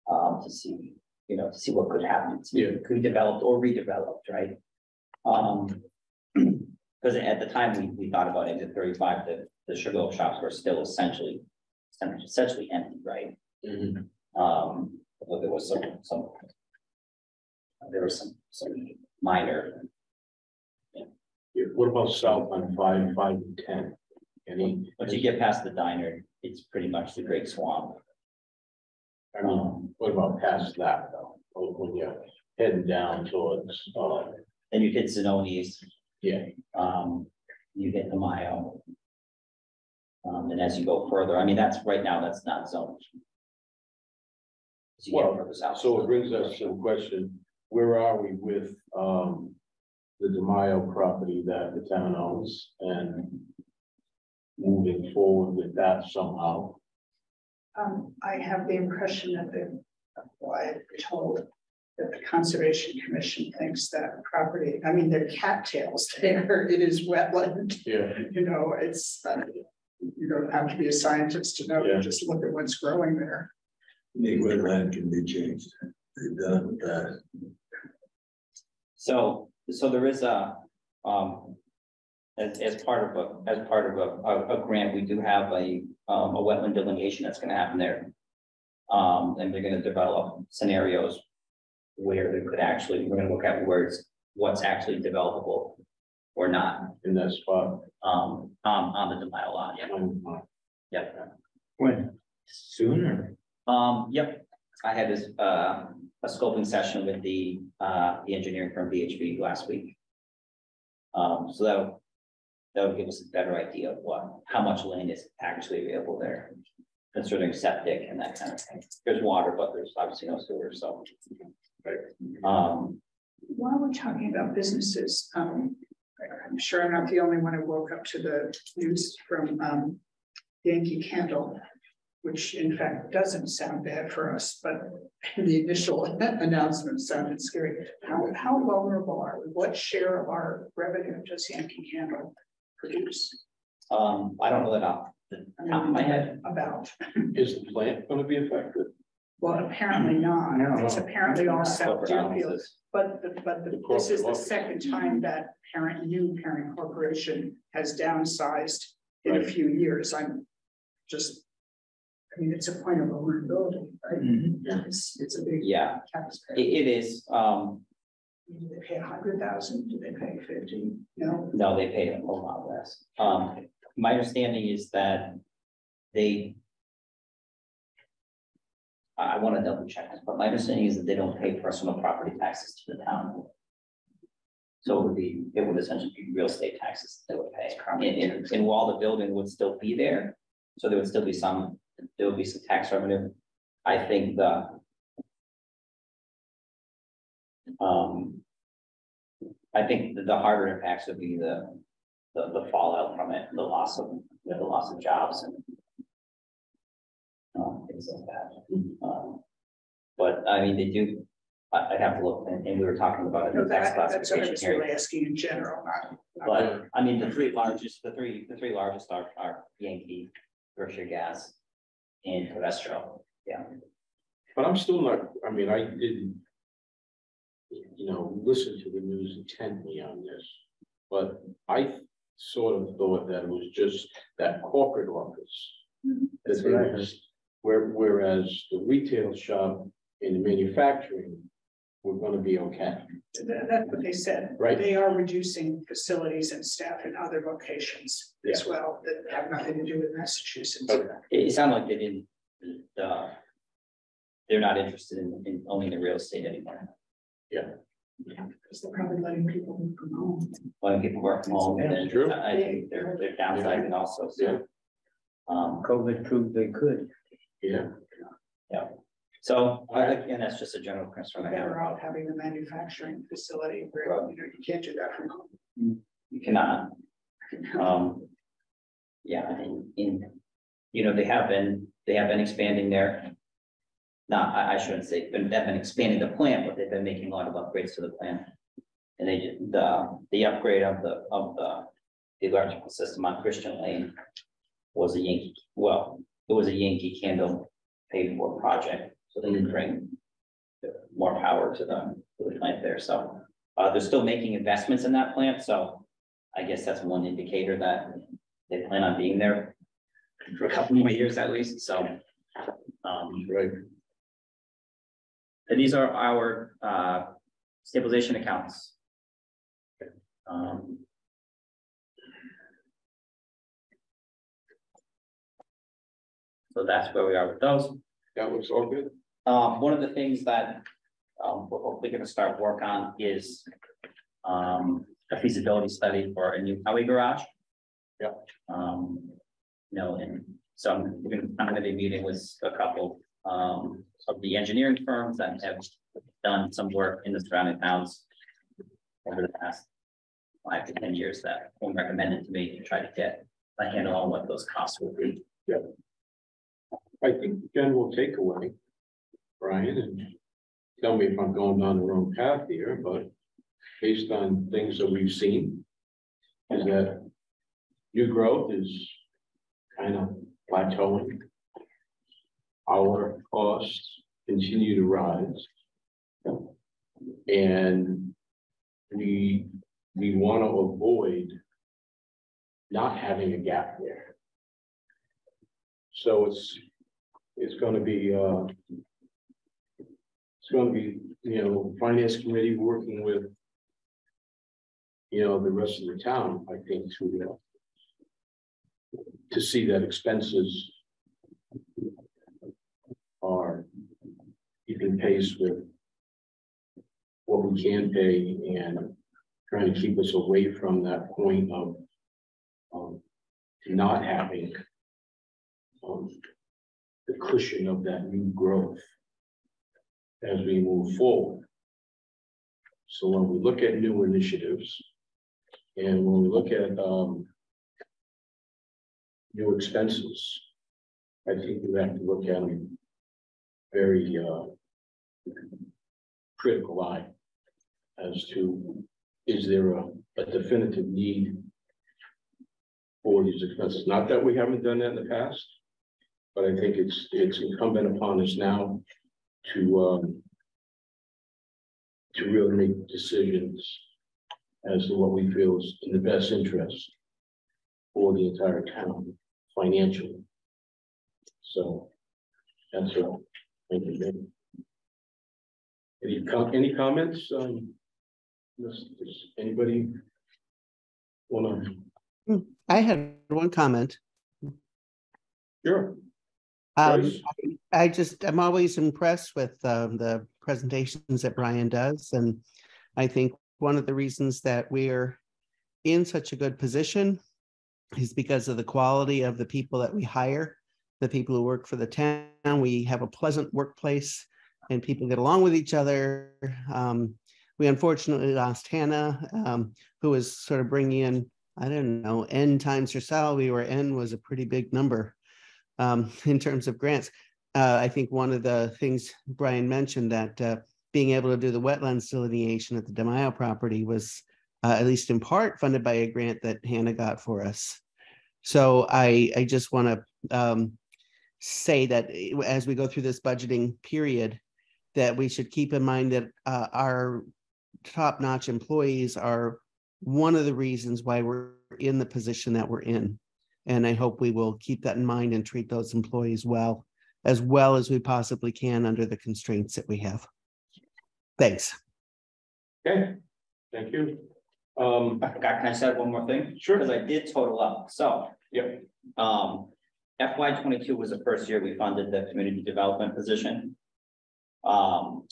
Um, to see, you know, to see what could happen, if it could be developed or redeveloped, right? Um. Because at the time, we, we thought about exit thirty-five, the, the sugar shops were still essentially, essentially empty, right? Mhm. Um, but there was some, some. There was some, some minor, Yeah, What about south on five, five and ten? Any? once you get past the diner, it's pretty much the great swamp. I mean, what about past that though? When- you're heading down towards, uh, Then you hit Zanoni's, yeah, um, you hit DeMaio. Um, and as you go further, I mean, that's, right now, that's not zoned. As you get Well, further south. so it brings us to the question, where are we with, um, the DeMaio property that the town owns and moving forward with that somehow? Um, I have the impression that the, well, I'm told that the Conservation Commission thinks that property, I mean, they're cattails there, it is wetland. Yeah. You know, it's, uh, you don't have to be a scientist to know, Yeah. just look at what's growing there. The wetland can be changed. They've done with that. So, so there is a, um. As, as part of a, as part of a, a, a grant, we do have a, um, a wetland delineation that's gonna happen there. Um, and they're gonna develop scenarios where they could actually, we're gonna look at words, what's actually developable or not, in that spot. um, on, on the Demile lot, yeah, yeah. When? Sooner? Um, yep, I had this, uh, a scoping session with the, uh, the engineering firm VHB last week. Um, so that'll, that'll give us a better idea of what, how much land is actually available there. concerning septic and that kind of thing. There's water, but there's obviously no sewer, so. Um, While we're talking about businesses, um, I'm sure I'm not the only one who woke up to the news from, um, Yankee Candle, which in fact doesn't sound bad for us, but the initial announcement sounded scary. How, how vulnerable are we? What share of our revenue does Yankee Candle produce? um, I don't know that off the top of my head. About, Is the plant gonna be affected? well, apparently not. No. It's apparently all South Corporate But, the- but the- The this is the second time that parent, new parent corporation has downsized in a few years. I'm just. I mean, it's a point of vulnerability, right? Mhm. It's, it's a big Yeah, it, it is, um, Do they pay a hundred thousand? Do they pay fifty? No, No, they pay a whole lot less. Um, my understanding is that they. I, I wanna double check this, but my understanding is that they don't pay personal property taxes to the town. So it would be, it would essentially be real estate taxes they would pay, and, and, and while the building would still be there, so there would still be some, there would be some tax revenue. I think the. Um. I think the- the harder impacts would be the, the, the fallout from it, the loss of, the loss of jobs and. Um, things like that. Um, But I mean, they do, I, I'd have to look, and, and we were talking about it in no, the tax that, that's what I was hearing. asking in general, not. not- But, I mean, the three largest, the three, the three largest are, are Yankee, Berkshire Gas, and Covestro, yeah. But I'm still not, I mean, I didn't. You know, listen to the news intently on this, but I sort of thought that it was just that corporate office. That That's they what I heard. was, where, whereas the retail shop and the manufacturing were gonna be okay, That- that's what they said. right? They are reducing facilities and staff in other locations as well that have nothing to do with Massachusetts. Okay. It, it sounded like they didn't, uh. They're not interested in, in owning the real estate anymore, Because they're probably letting people work from home. letting people work from home, and then True. I think they're, they're downsizing also, Yeah. so. Um, COVID proved they could. Yeah, Yeah. so, I, again, that's just a general concern I have. Better off having the manufacturing facility where, you know, you can't do that from home. You cannot, um. Yeah, and, think in, you know, they have been, they have been expanding their. Not, I, I shouldn't say, but they've been expanding the plant, but they've been making a lot of upgrades to the plant. And they the, the upgrade of the, of the, the electrical system on Christian Lane. Was a Yankee, well, it was a Yankee Candle paid for project, so they can bring. More power to the, to the plant there, so, uh, they're still making investments in that plant, so. I guess that's one indicator that they plan on being there for a couple more years at least, so. Um, right, and these are our, uh, stabilization accounts. Um. So that's where we are with those. that looks all good. Um, one of the things that, um, we're hopefully gonna start work on is, um, a feasibility study for a new highway garage. Yep. Um, you know, and so I'm, I'm gonna be meeting with a couple, um, of the engineering firms that have done some work in the surrounding towns over the past five to ten years that were recommended to me to try to get a handle on what those costs would be. Yeah. I think the general takeaway, Brian, and tell me if I'm going down the wrong path here, but based on things that we've seen, is that new growth is kind of plateauing. Our costs continue to rise. And we, we want to avoid not having a gap there. So it's it's gonna be, uh. It's gonna be, you know, finance committee working with. You know, the rest of the town, I think, to, uh. To see that expenses. Are keeping pace with. What we can pay and trying to keep us away from that point of. Um, not having. Um, the cushion of that new growth. As we move forward. So when we look at new initiatives. And when we look at, um. New expenses. I think we have to look at them. Very, uh. Critical eye. As to, is there a, a definitive need? For these expenses, not that we haven't done that in the past. But I think it's, it's incumbent upon us now to, um. To really make decisions as to what we feel is in the best interest. For the entire town financially. So. That's all. Thank you. Dave. Any com- any comments, um? Does, does anybody? Wanna, I had one comment. sure, Um? I just, I'm always impressed with um, the presentations that Brian does, and I think one of the reasons that we're in such a good position is because of the quality of the people that we hire, the people who work for the town. We have a pleasant workplace and people get along with each other. Um, we unfortunately lost Hannah, um, who was sort of bringing in, I don't know, N times her salary, where N was a pretty big number um, in terms of grants. Uh, I think one of the things Brian mentioned that uh, being able to do the wetlands delineation at the DeMaio property was uh, at least in part funded by a grant that Hannah got for us. So I, I just want to um, say that eh, as we go through this budgeting period, that we should keep in mind that uh, our top-notch employees are one of the reasons why we're in the position that we're in. And I hope we will keep that in mind and treat those employees well, as well as we possibly can under the constraints that we have. Thanks. okay, thank you. Um, I forgot, can I say one more thing? sure, Because I did total up, so. Yep. Um, FY twenty-two was the first year we funded the community development position. Um.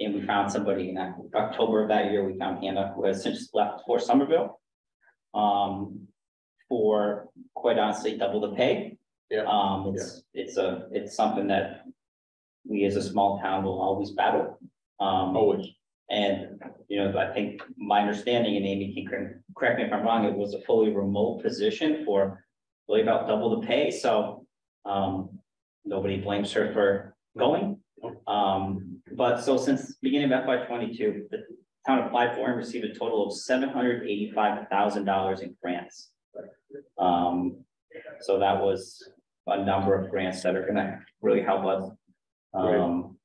And we found somebody in October of that year, we found Hannah, who has since left for Somerville. Um, for quite honestly, double the pay. Yeah. Um, it's, it's a, it's something that we as a small town will always battle. Um. always, And, you know, I think my understanding, and Amy can correct me if I'm wrong, it was a fully remote position for really about double the pay, so, um, nobody blames her for going. Um, but so since beginning of FY twenty-two, the town applied for and received a total of seven hundred eighty-five thousand dollars in grants. Um, so that was a number of grants that are gonna really help us. Um,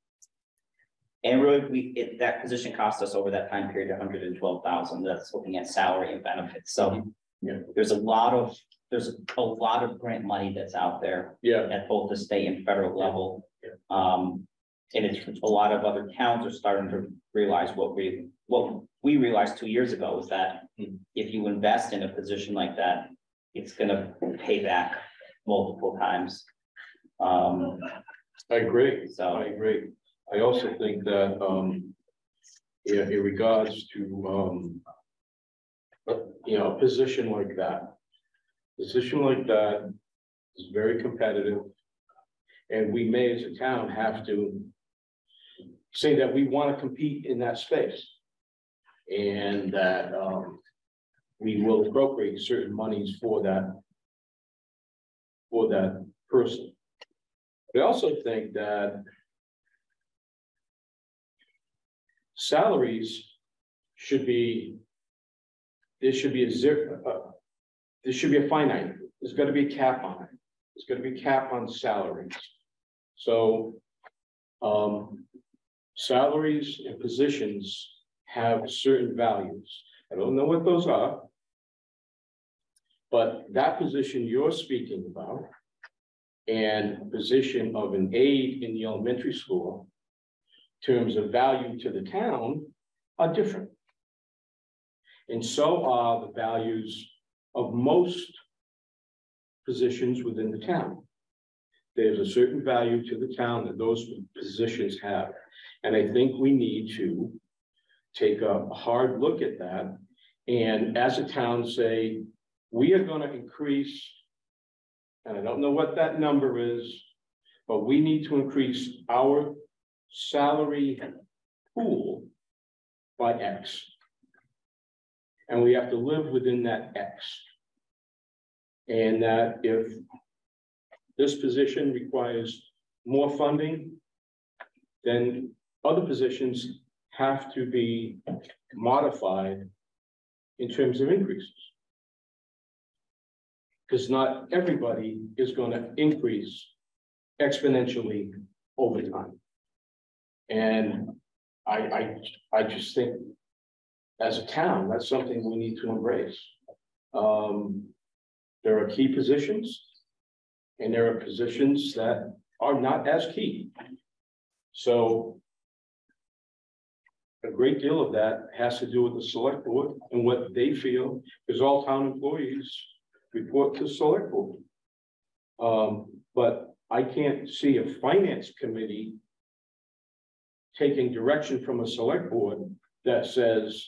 and really, we, it, that position cost us over that time period, hundred and twelve thousand, that's looking at salary and benefits, so. Yeah. There's a lot of, there's a lot of grant money that's out there yeah, at both the state and federal level. Um, and it's, a lot of other towns are starting to realize what we, what we realized two years ago was that. Hmm. If you invest in a position like that, it's gonna pay back multiple times. Um, I agree. I so, agree. I also think that, um, yeah, in regards to, um, uh, you know, a position like that, position like that is very competitive. And we may, as a town, have to say that we want to compete in that space. And that, um, we will appropriate certain monies for that, for that person. I also think that salaries should be, there should be a zero, uh, there should be a finite, there's gotta be a cap on it. There's gonna be a cap on salaries. So, um, salaries and positions have certain values. I don't know what those are. But that position you're speaking about and position of an aide in the elementary school. Terms of value to the town are different. And so are the values of most positions within the town. There's a certain value to the town that those positions have. And I think we need to take a hard look at that. And as a town, say, we are gonna increase. And I don't know what that number is, but we need to increase our salary pool by X. And we have to live within that X. And that if this position requires more funding, then other positions have to be modified in terms of increases. Because not everybody is gonna increase exponentially over time. And I, I, I just think as a town, that's something we need to embrace. Um, there are key positions. And there are positions that are not as key. So. A great deal of that has to do with the select board and what they feel, because all town employees report to select board. Um, but I can't see a finance committee. Taking direction from a select board that says.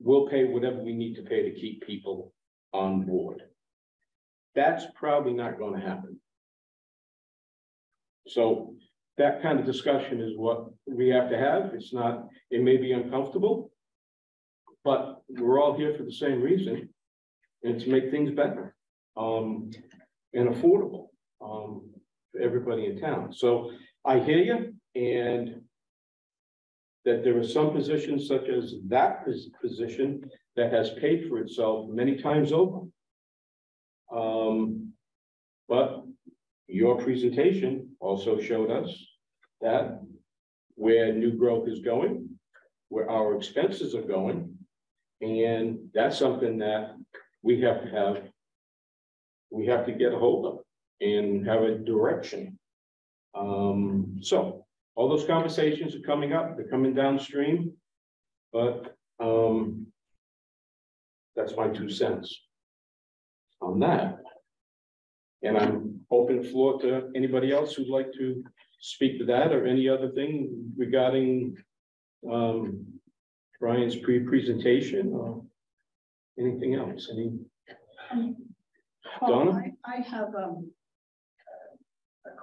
We'll pay whatever we need to pay to keep people on board. That's probably not gonna happen. So that kind of discussion is what we have to have. It's not, it may be uncomfortable. But we're all here for the same reason, and to make things better, um, and affordable, um, for everybody in town. So I hear you, and that there are some positions such as that position that has paid for itself many times over. Um, but your presentation also showed us that where new growth is going, where our expenses are going. And that's something that we have to have. We have to get a hold of and have a direction. Um, so all those conversations are coming up, they're coming downstream. But, um, that's my two cents on that. And I'm open floor to anybody else who'd like to speak to that or any other thing regarding um Brian's pre-presentation or anything else, any? Paul, Donna? I, I have, um.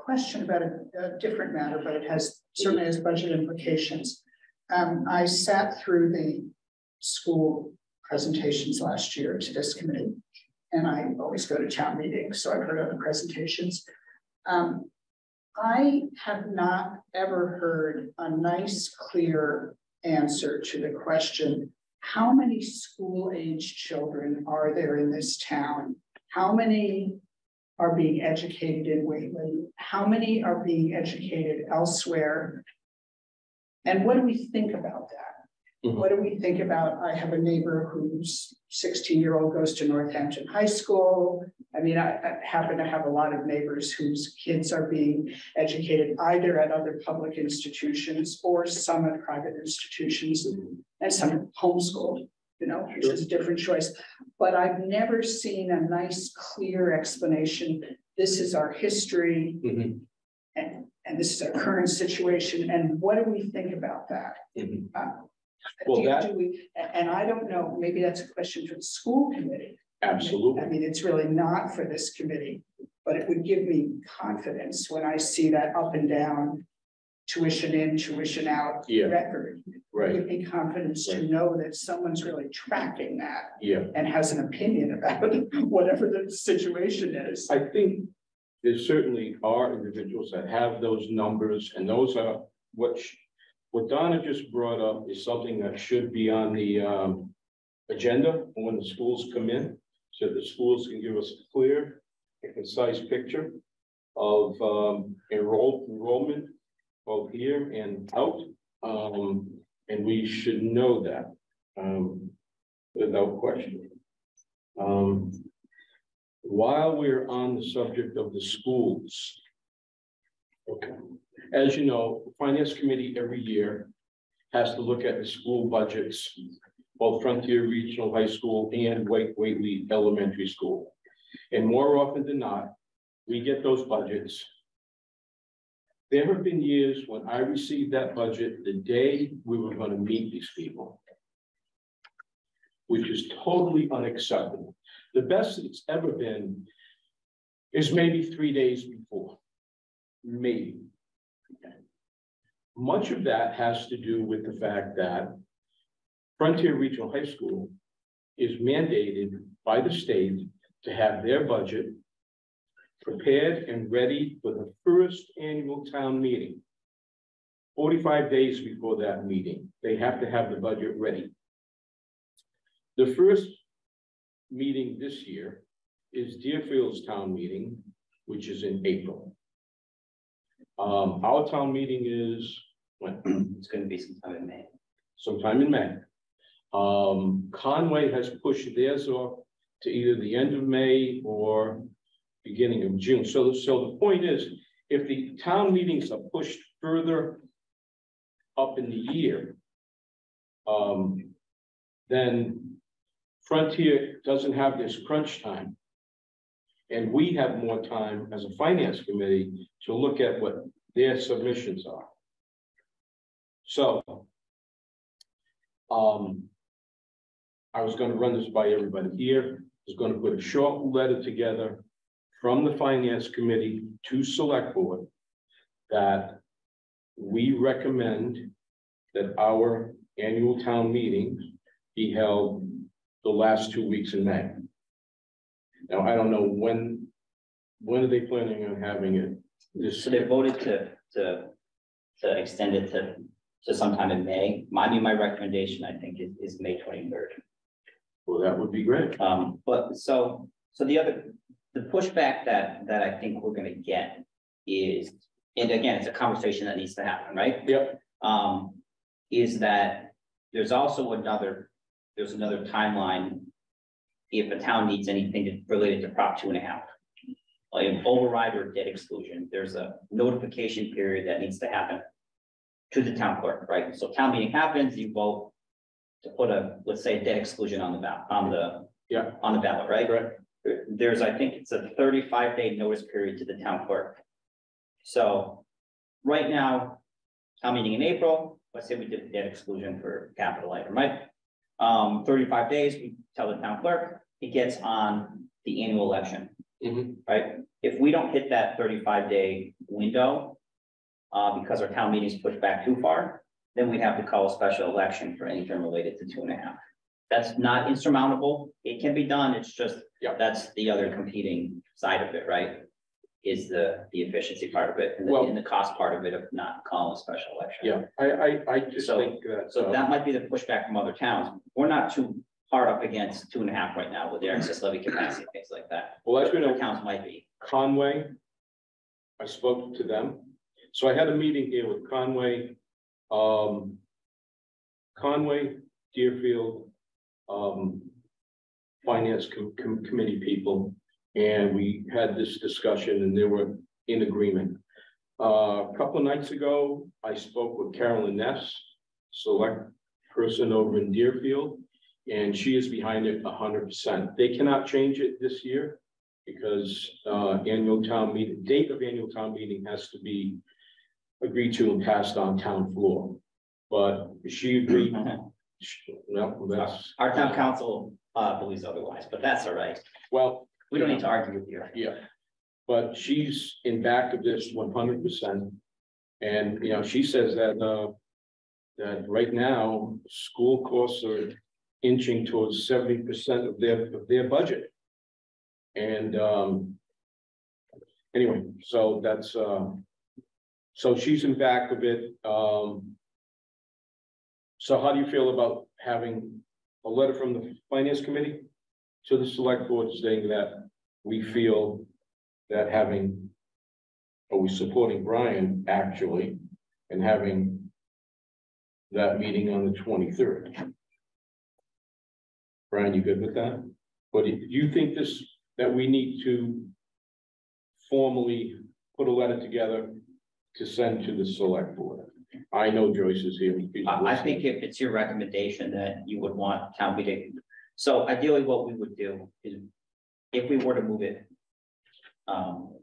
Question about a, a different matter, but it has, certainly has budget implications. Um, I sat through the school presentations last year to this committee. And I always go to town meetings, so I've heard other presentations. Um, I have not ever heard a nice, clear answer to the question. How many school-age children are there in this town? How many are being educated in Whately? How many are being educated elsewhere? And what do we think about that? Mhm. What do we think about, I have a neighbor whose sixteen-year-old goes to Northampton High School. I mean, I, I happen to have a lot of neighbors whose kids are being educated either at other public institutions or some at private institutions and some homeschooled, you know, which is a different choice. But I've never seen a nice, clear explanation. This is our history Mhm, and, and this is our current situation. And what do we think about that? mhm. Uh, Well, do- that- do we- and I don't know, maybe that's a question for the school committee. Absolutely. I mean, it's really not for this committee, but it would give me confidence when I see that up and down. Tuition in, tuition out Yeah. record. Right, Give me confidence to know that someone's really tracking that yeah. and has an opinion about whatever the situation is. I think there certainly are individuals that have those numbers and those are what. What Donna just brought up is something that should be on the um. Agenda when the schools come in, so the schools can give us a clear and concise picture. Of um enroll enrollment both here and out. Um, and we should know that um without question. Um, while we're on the subject of the schools. Okay, as you know, the Finance Committee every year has to look at the school budgets, both Frontier Regional High School and Wake Whately Elementary School. And more often than not, we get those budgets. There have been years when I received that budget the day we were gonna meet these people. Which is totally unacceptable. The best it's ever been is maybe three days before. Maybe. Much of that has to do with the fact that Frontier Regional High School is mandated by the state to have their budget prepared and ready for the first annual town meeting. Forty-five days before that meeting, they have to have the budget ready. The first meeting this year is Deerfield's town meeting, which is in April. Um, our town meeting is when? It's gonna be sometime in May. sometime in May. Um, Conway has pushed theirs off to either the end of May or beginning of June. So, so the point is, if the town meetings are pushed further up in the year, um, then Frontier doesn't have this crunch time. And we have more time as a finance committee to look at what their submissions are. So. Um. I was gonna run this by everybody here, I was gonna put a short letter together from the finance committee to select board. That we recommend that our annual town meeting be held the last two weeks in May. Now, I don't know when, when are they planning on having it? This, So they voted to, to, to extend it to, to sometime in May. My, I mean, my recommendation, I think, is, is May twenty-third. well, that would be great. Um, but so, so the other, the pushback that, that I think we're gonna get is, and again, it's a conversation that needs to happen, right? Yep. Um, is that there's also another, there's another timeline. If a town needs anything related to Prop two and a half. Like an override or debt exclusion, there's a notification period that needs to happen. To the town clerk, right? So town meeting happens, you vote. To put a, let's say, a debt exclusion on the ballot, on the. Yeah. On the ballot, right? Correct. There- There's, I think it's a thirty-five day notice period to the town clerk. So, right now, town meeting in April, let's say we did the debt exclusion for capital item, right? Um, thirty-five days, we tell the town clerk, it gets on the annual election. Mhm. Right? If we don't hit that thirty-five day window, uh, because our town meetings pushed back too far, then we'd have to call a special election for anything related to two and a half. That's not insurmountable. It can be done. It's just, Yeah. that's the other competing side of it, right? Is the, the efficiency part of it and the, Well- and the cost part of it of not calling a special election. Yeah, I, I, I just So- think that. So uh, that might be the pushback from other towns. We're not too hard up against two and a half right now with the excess levy capacity, things like that. Well, as we know, Other towns might be. Conway. I spoke to them, so I had a meeting here with Conway, um. Conway, Deerfield, um. Finance com- com- committee people, and we had this discussion and they were in agreement. Uh, a couple of nights ago, I spoke with Carolyn Ness, select person over in Deerfield. And she is behind it hundred percent. They cannot change it this year because uh annual town meeting, date of annual town meeting has to be agreed to and passed on town floor. But she agreed, no, that's, Our town counsel, uh, believes otherwise, but that's all right. well, We don't need to argue with you. yeah. But she's in back of this one hundred percent. And, you know, she says that uh that right now, school costs are inching towards seventy percent of their, of their budget. And um. Anyway, so that's uh. So she's in back of it, um. So how do you feel about having a letter from the finance committee to the select board saying that we feel that having. Are we supporting Brian actually and having. That meeting on the twenty-third? Brian, you good with that? You, do you think this that we need to formally put a letter together to send to the select board. I know Joyce is here. I, I think listening. if it's your recommendation that you would want town meeting, so ideally what we would do is. If we were to move it. Um.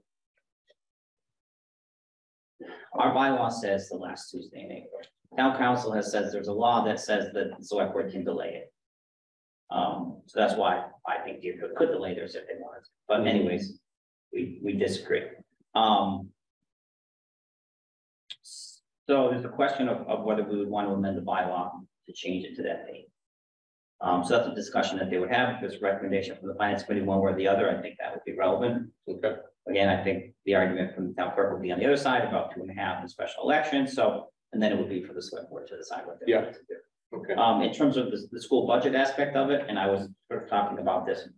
Our bylaw says the last Tuesday in April. Town counsel has says there's a law that says that the select board can delay it. Um, so that's why I think you could, could delay theirs if they wanted, but anyways, we, we disagree. Um. So there's a question of, of whether we would want to amend the bylaw to change it to that date. Um, so that's a discussion that they would have, if there's a recommendation from the finance committee, one way or the other, I think that would be relevant. Okay, Again, I think the argument from the town clerk would be on the other side, about two and a half in special elections, so, and then it would be for the select board to decide what they want to do. okay. Um, in terms of the, the school budget aspect of it, and I was sort of talking about this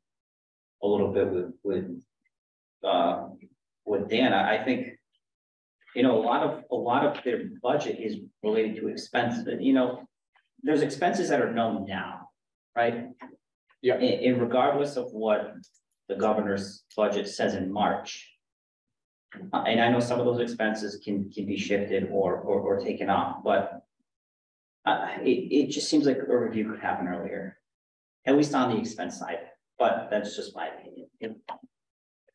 a little bit with, with, uh, with Dan, I think, you know, a lot of, a lot of their budget is related to expenses, you know, there's expenses that are known now, right? Yeah. And, regardless of what the governor's budget says in March. uh, and I know some of those expenses can, can be shifted or, or, or taken off, but uh, it, it just seems like a review could happen earlier, at least on the expense side, but that's just my opinion.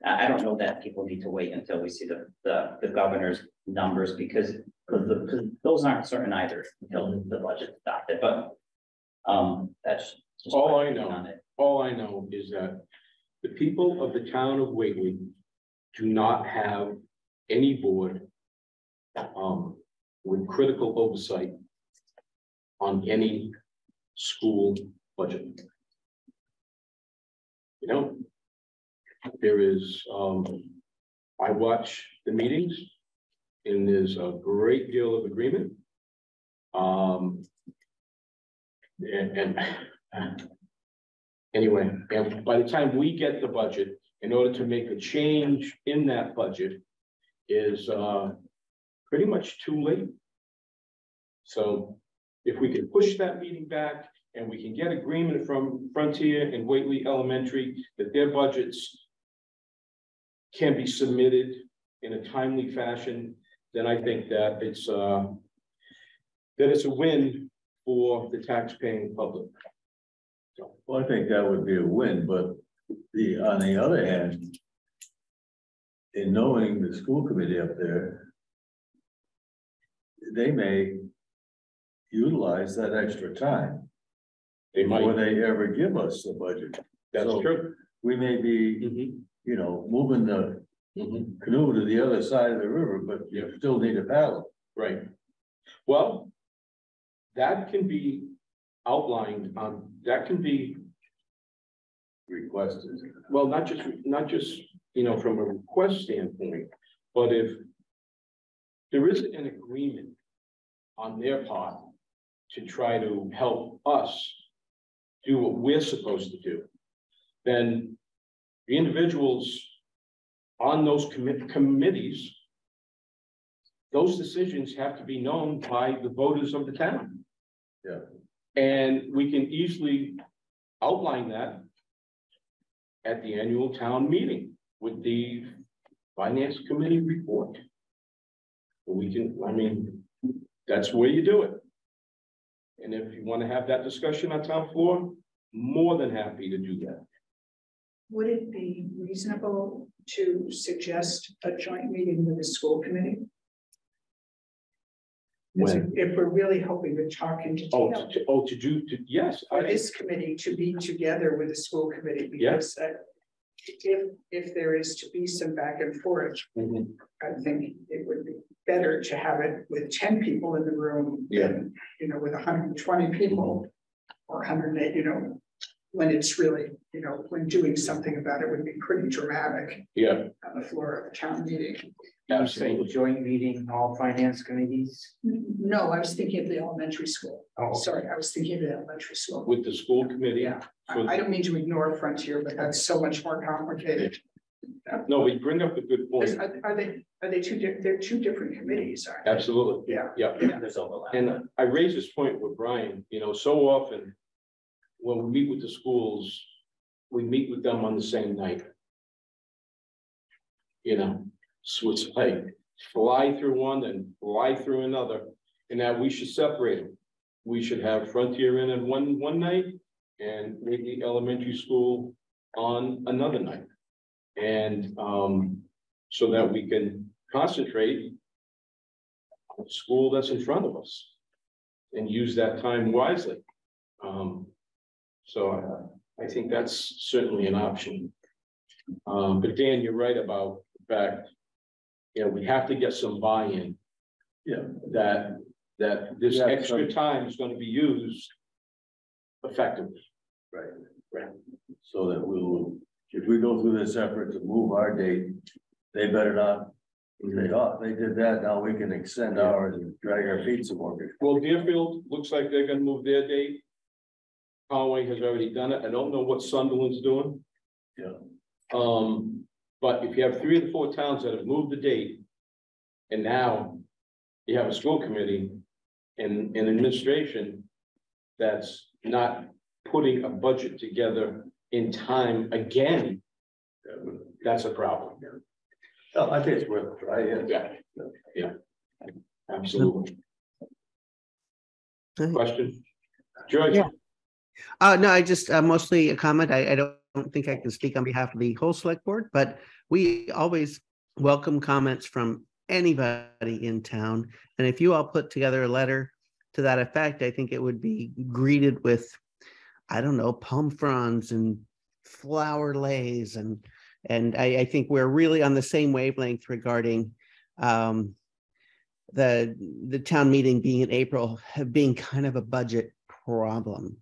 I, I don't know that people need to wait until we see the, the, the governor's numbers because, because the, because those aren't certain either until the budget's adopted, but um, that's. just my All I opinion know. On it. All I know is that the people of the town of Whately do not have any board um, with critical oversight on any school budget. You know, there is, um, I watch the meetings and there's a great deal of agreement. Um, and, and Anyway, and by the time we get the budget, in order to make a change in that budget is uh pretty much too late. So if we can push that meeting back and we can get agreement from Frontier and Whately Elementary that their budgets can be submitted in a timely fashion, then I think that it's uh that it's a win for the taxpaying public. Well, I think that would be a win, but the, on the other hand. In knowing the school committee up there. They may. Utilize that extra time They before might, they ever give us the budget. that's So true. We may be, Mhm, you know, moving the mhm. canoe to the other side of the river, but you still need a paddle. Right. Well, that can be outlined, um, that can be, Requested. well, not just, not just, you know, from a request standpoint, but if there isn't an agreement on their part to try to help us do what we're supposed to do, then the individuals on those commit, committees, those decisions have to be known by the voters of the town. Yeah. And we can easily outline that at the annual town meeting with the finance committee report. We can, I mean, that's where you do it. And if you want to have that discussion on town floor, more than happy to do that. Would it be reasonable to suggest a joint meeting with the school committee? When? If we're really hoping to talk into Oh, to, oh, to do, to, yes, for I, this committee to be together with the school committee, because if, if there is to be some back and forth, Mhm. I think it would be better to have it with ten people in the room. than, You know, with hundred and twenty people or hundred and eight, you know, when it's really, you know, when doing something about it would be pretty dramatic yeah, on the floor of a town meeting. You say absolutely. joint meeting, all finance committees. No, I was thinking of the elementary school. Oh, Sorry, I was thinking of the elementary school. With the school committee. Yeah, I I don't mean to ignore Frontier, but that's so much more complicated. No, we bring up a good point. Are are they, are they two, di- they're two different committees, aren't they? Absolutely. Yeah. Yeah. There's overlap. And I raise this point with Brian, you know, so often when we meet with the schools, we meet with them on the same night. you know, so it's like fly through one and fly through another, and that we should separate them. We should have Frontier in on one, one night and maybe elementary school on another night. And, um, so that we can concentrate on the school that's in front of us and use that time wisely. Um, so I, I think that's certainly an option. Um, but Dan, you're right about the fact, you know, we have to get some buy-in Yeah, that, that this Yeah, extra time is gonna be used effectively. right. Right. So that we will, if we go through this effort to move our date, they better not. They, oh, they did that, now we can extend ours and drag our feet some more. Well, Deerfield looks like they're gonna move their date. Conway has already done it. I don't know what Sunderland's doing. Yeah. Um, but if you have three of the four towns that have moved the date. And now you have a school committee and, an administration. That's not putting a budget together in time again. That's a problem. Oh, I think it's worth a try, yeah. Yeah, yeah. Absolutely. Question? George? Yeah. Uh, no, I just, uh, mostly a comment. I, I don't think I can speak on behalf of the whole select board, but we always welcome comments from anybody in town. And if you all put together a letter to that effect, I think it would be greeted with, I don't know, palm fronds and flower leis and, and I, I think we're really on the same wavelength regarding um, the, the town meeting being in April, being kind of a budget problem.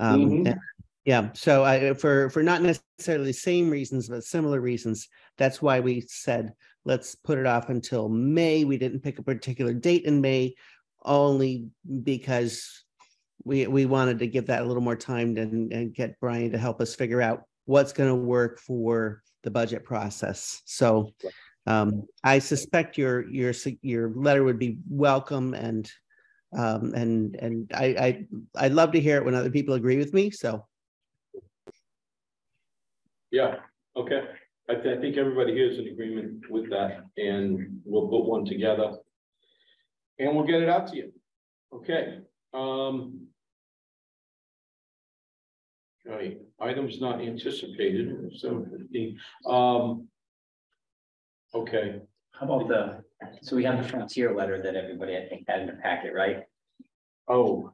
Um, Mhm. and- yeah, so I, for, for not necessarily the same reasons, but similar reasons, that's why we said, let's put it off until May. We didn't pick a particular date in May, only because we, we wanted to give that a little more time and, and get Brian to help us figure out what's going to work for the budget process. So um, I suspect your, your, your letter would be welcome and um, and, and I, I, I'd love to hear it when other people agree with me, so. Yeah, okay. I, thi- I think everybody here is in agreement with that and we'll put one together. And we'll get it out to you. Okay, um. Okay, items not anticipated, seven fifteen, um. Okay, How about the, so we have the frontier letter that everybody, I think, had in the packet, right? oh,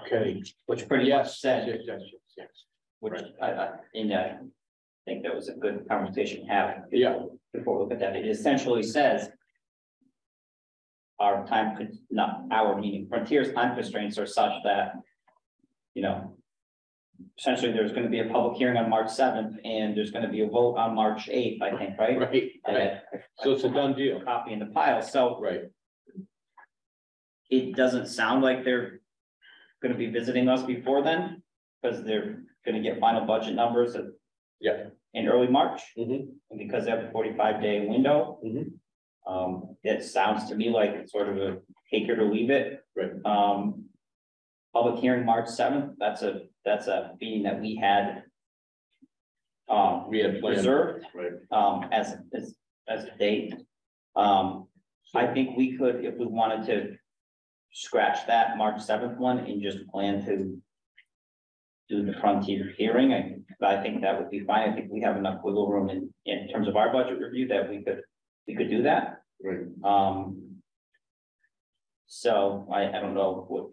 okay. Which pretty much Yes, said, yes, yes, yes, yes. which I, I, in, uh, I think that was a good conversation to have. Yeah. Before we look at that, it essentially says. Our time could, not our meaning, Frontier's time constraints are such that. You know. Essentially, there's gonna be a public hearing on March seventh, and there's gonna be a vote on March eighth, I think, right? Right, right, so it's a done deal, Copy in the pile, so right, it doesn't sound like they're. Gonna be visiting us before then, because they're gonna get final budget numbers at- yeah. in early March. Mhm. And because they have a forty-five day window. Mhm. Um, it sounds to me like it's sort of a take it or leave it. Right. Um. Public hearing March seventh, that's a, that's a meeting that we had. Um, We had planned, reserved, right, um, as, as, as a date. Um, I think we could, if we wanted to. Scratch that March seventh one and just plan to. Do the frontier hearing, I, I think that would be fine, I think we have enough wiggle room in, in terms of our budget review that we could, we could do that. right. Um. So I, I don't know what.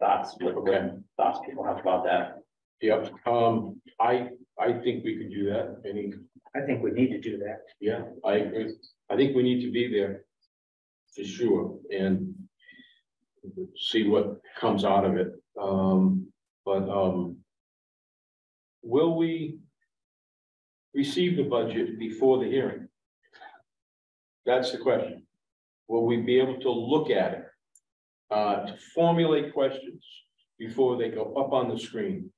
Thoughts, what Okay. thoughts people have about that. Yep, um, I, I think we could do that, any, I think we need to do that. yeah, I agree, I think we need to be there. For sure, and. See what comes out of it, um, but, um. Will we? Receive the budget before the hearing? That's the question. Will we be able to look at it? Uh, to formulate questions before they go up on the screen?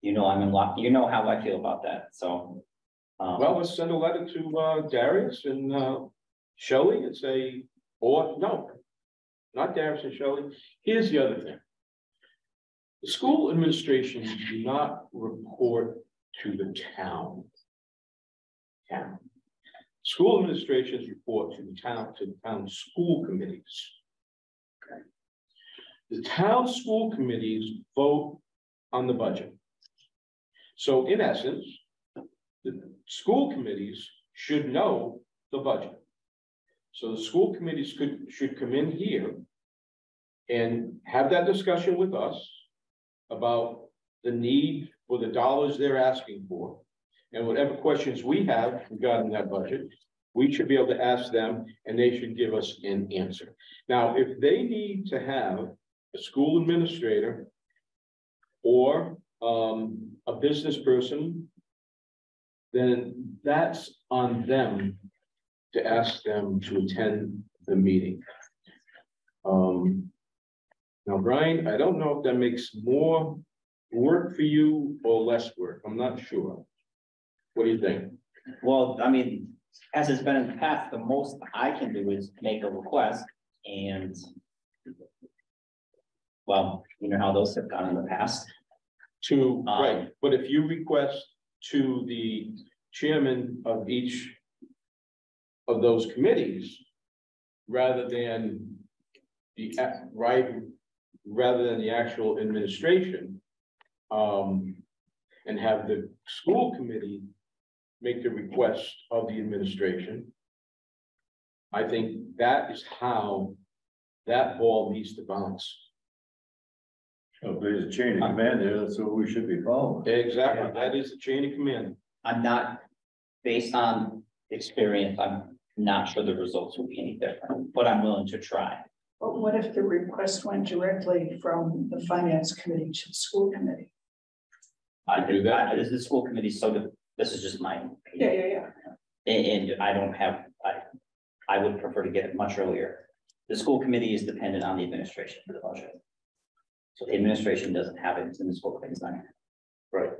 You know, I'm in luck, you know how I feel about that, so. um, Well, let's send a letter to uh Darius and uh Shelley and say, or no. Not Darius and Shelley. Here's the other thing. The school administration do not report to the town. town. School administrations report to the town, to the town school committees. The town school committees vote on the budget. So in essence, the school committees should know the budget. So the school committees could, should come in here and have that discussion with us about the need for the dollars they're asking for. And whatever questions we have regarding that budget, we should be able to ask them and they should give us an answer. Now, if they need to have a school administrator or um, a business person, then that's on them to ask them to attend the meeting. Um, now, Brian, I don't know if that makes more work for you or less work. I'm not sure. What do you think? Well, I mean, as it's been in the past, the most I can do is make a request and. Well, you know how those have gone in the past. To, Um, right, but if you request to the chairman of each of those committees, rather than the, right, rather than the actual administration, um, and have the school committee make the request of the administration, I think that is how that ball needs to bounce. Oh, if there's a chain of command there, that's what we should be following. Exactly, that is the chain of command. I'm not, based on experience, I'm not sure the results will be any different, but I'm willing to try. But what if the request went directly from the finance committee to the school committee? I Do do that. that, this is the school committee, so the- this is just my. Yeah, opinion. yeah, yeah. And, and I don't have, I, I would prefer to get it much earlier. The school committee is dependent on the administration for the budget. So the administration doesn't have it, it's in the school committee's not. Right.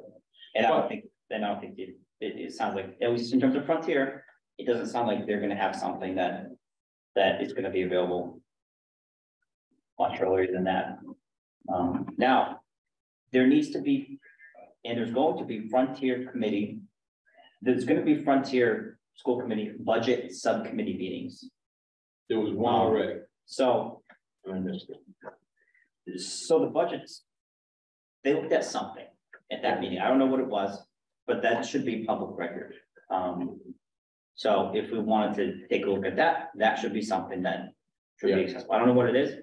And I don't think, then I don't think it, it, it sounds like, at least in terms of Frontier, it doesn't sound like they're gonna have something that, that is gonna be available. Much earlier than that. Um, now, there needs to be, and there's going to be Frontier Committee. There's gonna be Frontier School Committee Budget Subcommittee meetings. There was one already, So, I missed it. so the budgets. They looked at something at that meeting. I don't know what it was, but that should be public record. Um. So if we wanted to take a look at that, that should be something that should be accessible. I don't know what it is.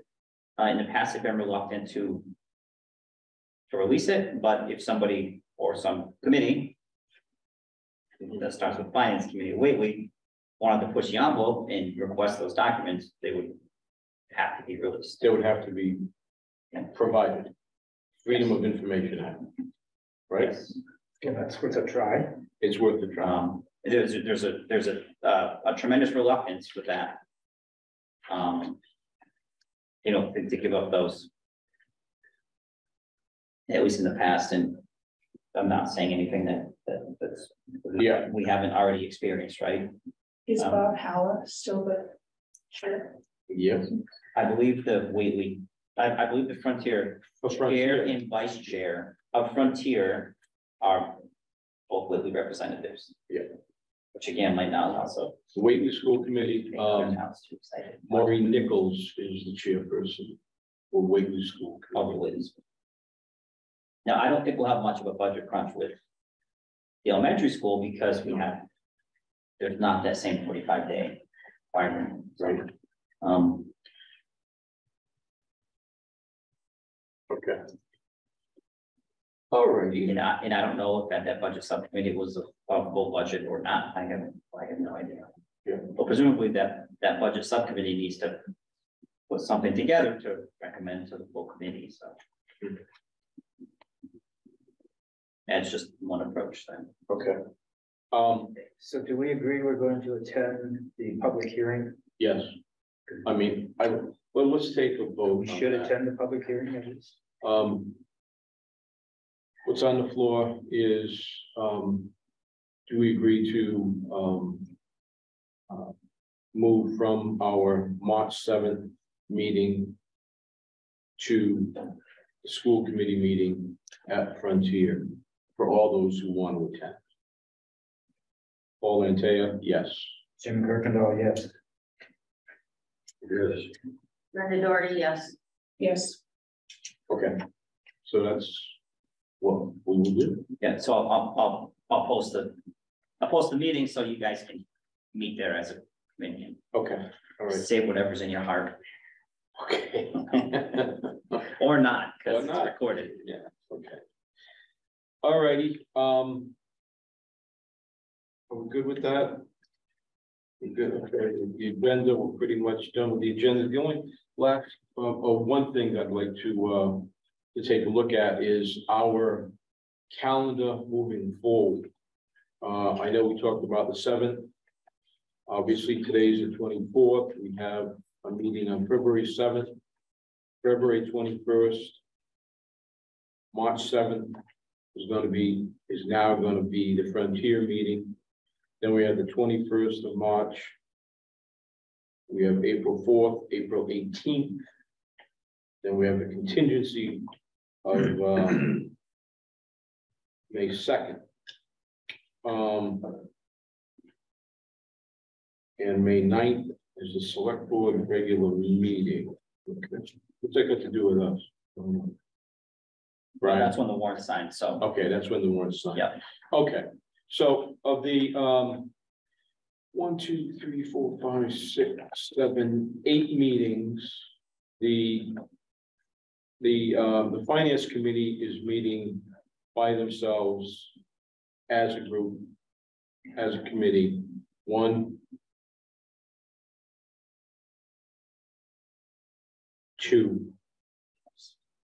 Uh, in the past, I've been reluctant to. To release it, but if somebody or some committee. That starts with finance committee, wait, we wanted to push the envelope and request those documents, they would. Have to be released. They would have to be Yeah. provided. Freedom of Information Act. Right? Yeah, that's worth a try. It's worth a try. Um, there's, there's a, there's a, uh, a tremendous reluctance with that. Um. You know, to, to give up those. At least in the past, and I'm not saying anything that, that, that's. Yeah. We haven't already experienced, right? Is Um, Bob Halla still the chair? Yes. I believe the Whately, I, I believe the Frontier For chair Frontier. and vice chair of Frontier are both Whately representatives. Yeah. Which again, might not also. The Whately School Committee, make other um, towns too excited. Maureen Nichols is the chairperson for Whately School. of Committee. the Whately's. Now, I don't think we'll have much of a budget crunch with the elementary school because we have, there's not that same forty-five day requirement. Right. Um, Okay. All righty. and I, and I don't know if at that budget subcommittee was a, full budget or not. I have, I have no idea. Yeah. But presumably that, that budget subcommittee needs to put something together to recommend to the full committee, so. That's just one approach then. Okay. Um, So do we agree we're going to attend the public hearing? yes. I mean, I, well, let's take a vote. We should that. attend the public hearing at least. Um. What's on the floor is, um, do we agree to, um. uh, Move from our March seventh meeting. To the school committee meeting at Frontier for all those who want to attend. Paul Antaya, yes. Jim Kirkendall, yes. Yes. Brenda Doherty, yes. Yes, Okay, so that's what we will do. Yeah, so I'll, I'll, I'll, I'll post the, I'll post the meeting so you guys can meet there as a committee. Okay, all right. Say whatever's in your heart, Okay. or not, Or because it's not. recorded. Yeah, okay. All righty, um. Are we good with that? We good, okay, the agenda, we're pretty much done with the agenda. The only last, one thing I'd like to, uh, to take a look at is our calendar moving forward. Uh, I know we talked about the seventh. Obviously, today's the twenty-fourth. We have a meeting on February seventh, February twenty-first, March seventh is gonna be, is now gonna be the Frontier meeting. Then we have the twenty-first of March. We have April fourth, April eighteenth. Then we have a contingency of, um, May second. Um, and May 9th is the select board regular meeting. Okay. What's that got to do with us? Well, that's when the warrant signed, so, Okay, that's when the warrant's signed. Yeah. Okay, so of the, um. One, two, three, four, five, six, seven, eight meetings, the. The, um, the finance committee is meeting by themselves. As a group. As a committee, one. Two.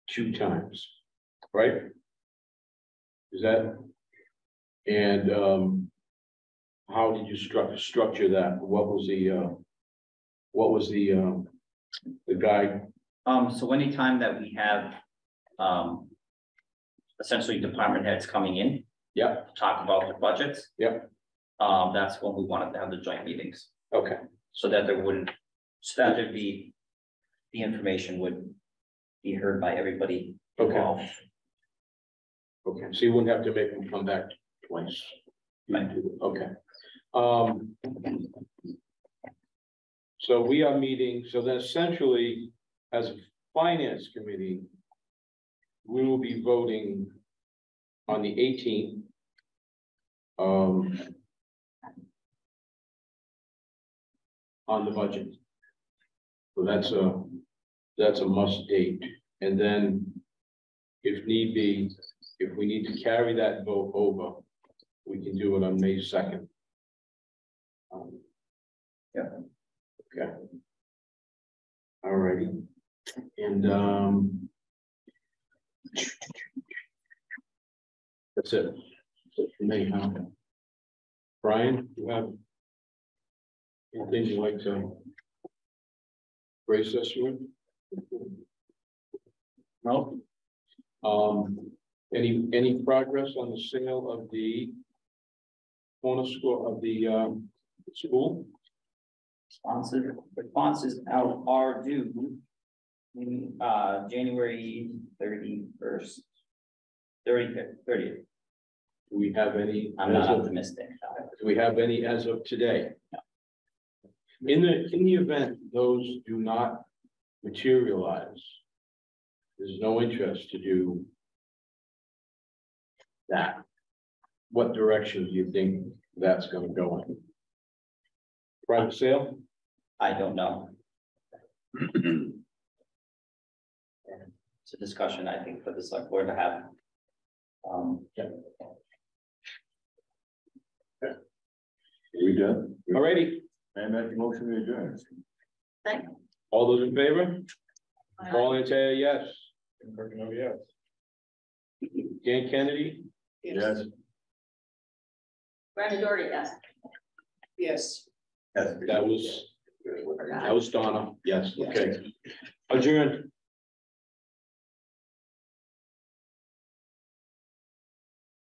Two times, right? Is that? And um. How did you structure structure that? What was the uh? What was the um? The guide? um, so anytime that we have, um. Essentially department heads coming in. Yeah. to Talk about the budgets. Yeah. Um, that's when we wanted to have the joint meetings, Okay, so that there wouldn't, so that there'd be. The information would be heard by everybody okay, involved. Okay. So you wouldn't have to make them come back twice. Right. Okay. Um. So we are meeting, so then essentially, as a finance committee. We will be voting on the eighteenth. Um. On the budget. So that's a, that's a must date, and then. If need be, if we need to carry that vote over, we can do it on May second. Um, Yeah. Okay. All righty, and, um. That's it. That's it for me, huh? Brian, you have? Anything you'd like to? Brace us with? No? Um, any, any progress on the sale of the corner school of the, um, school? Responses, responses out are due. In, uh, January thirty first. Thirty fifth, thirtieth, Do we have any? I'm not as of- optimistic. Do we have any as of today? In the, in the event those do not materialize. There's no interest to do. That. What direction do you think that's gonna go in? Private sale? I don't know. It's a discussion, I think, for the select board to have. Um, We done? Alrighty, And make the motion to adjourn. Thank you. all those in favor? Paul Antaya, yes. yes. Dan Kennedy? Yes. Brenda Doherty, yes. yes. Yes. That was, that was Donna, yes, okay. Adjourned.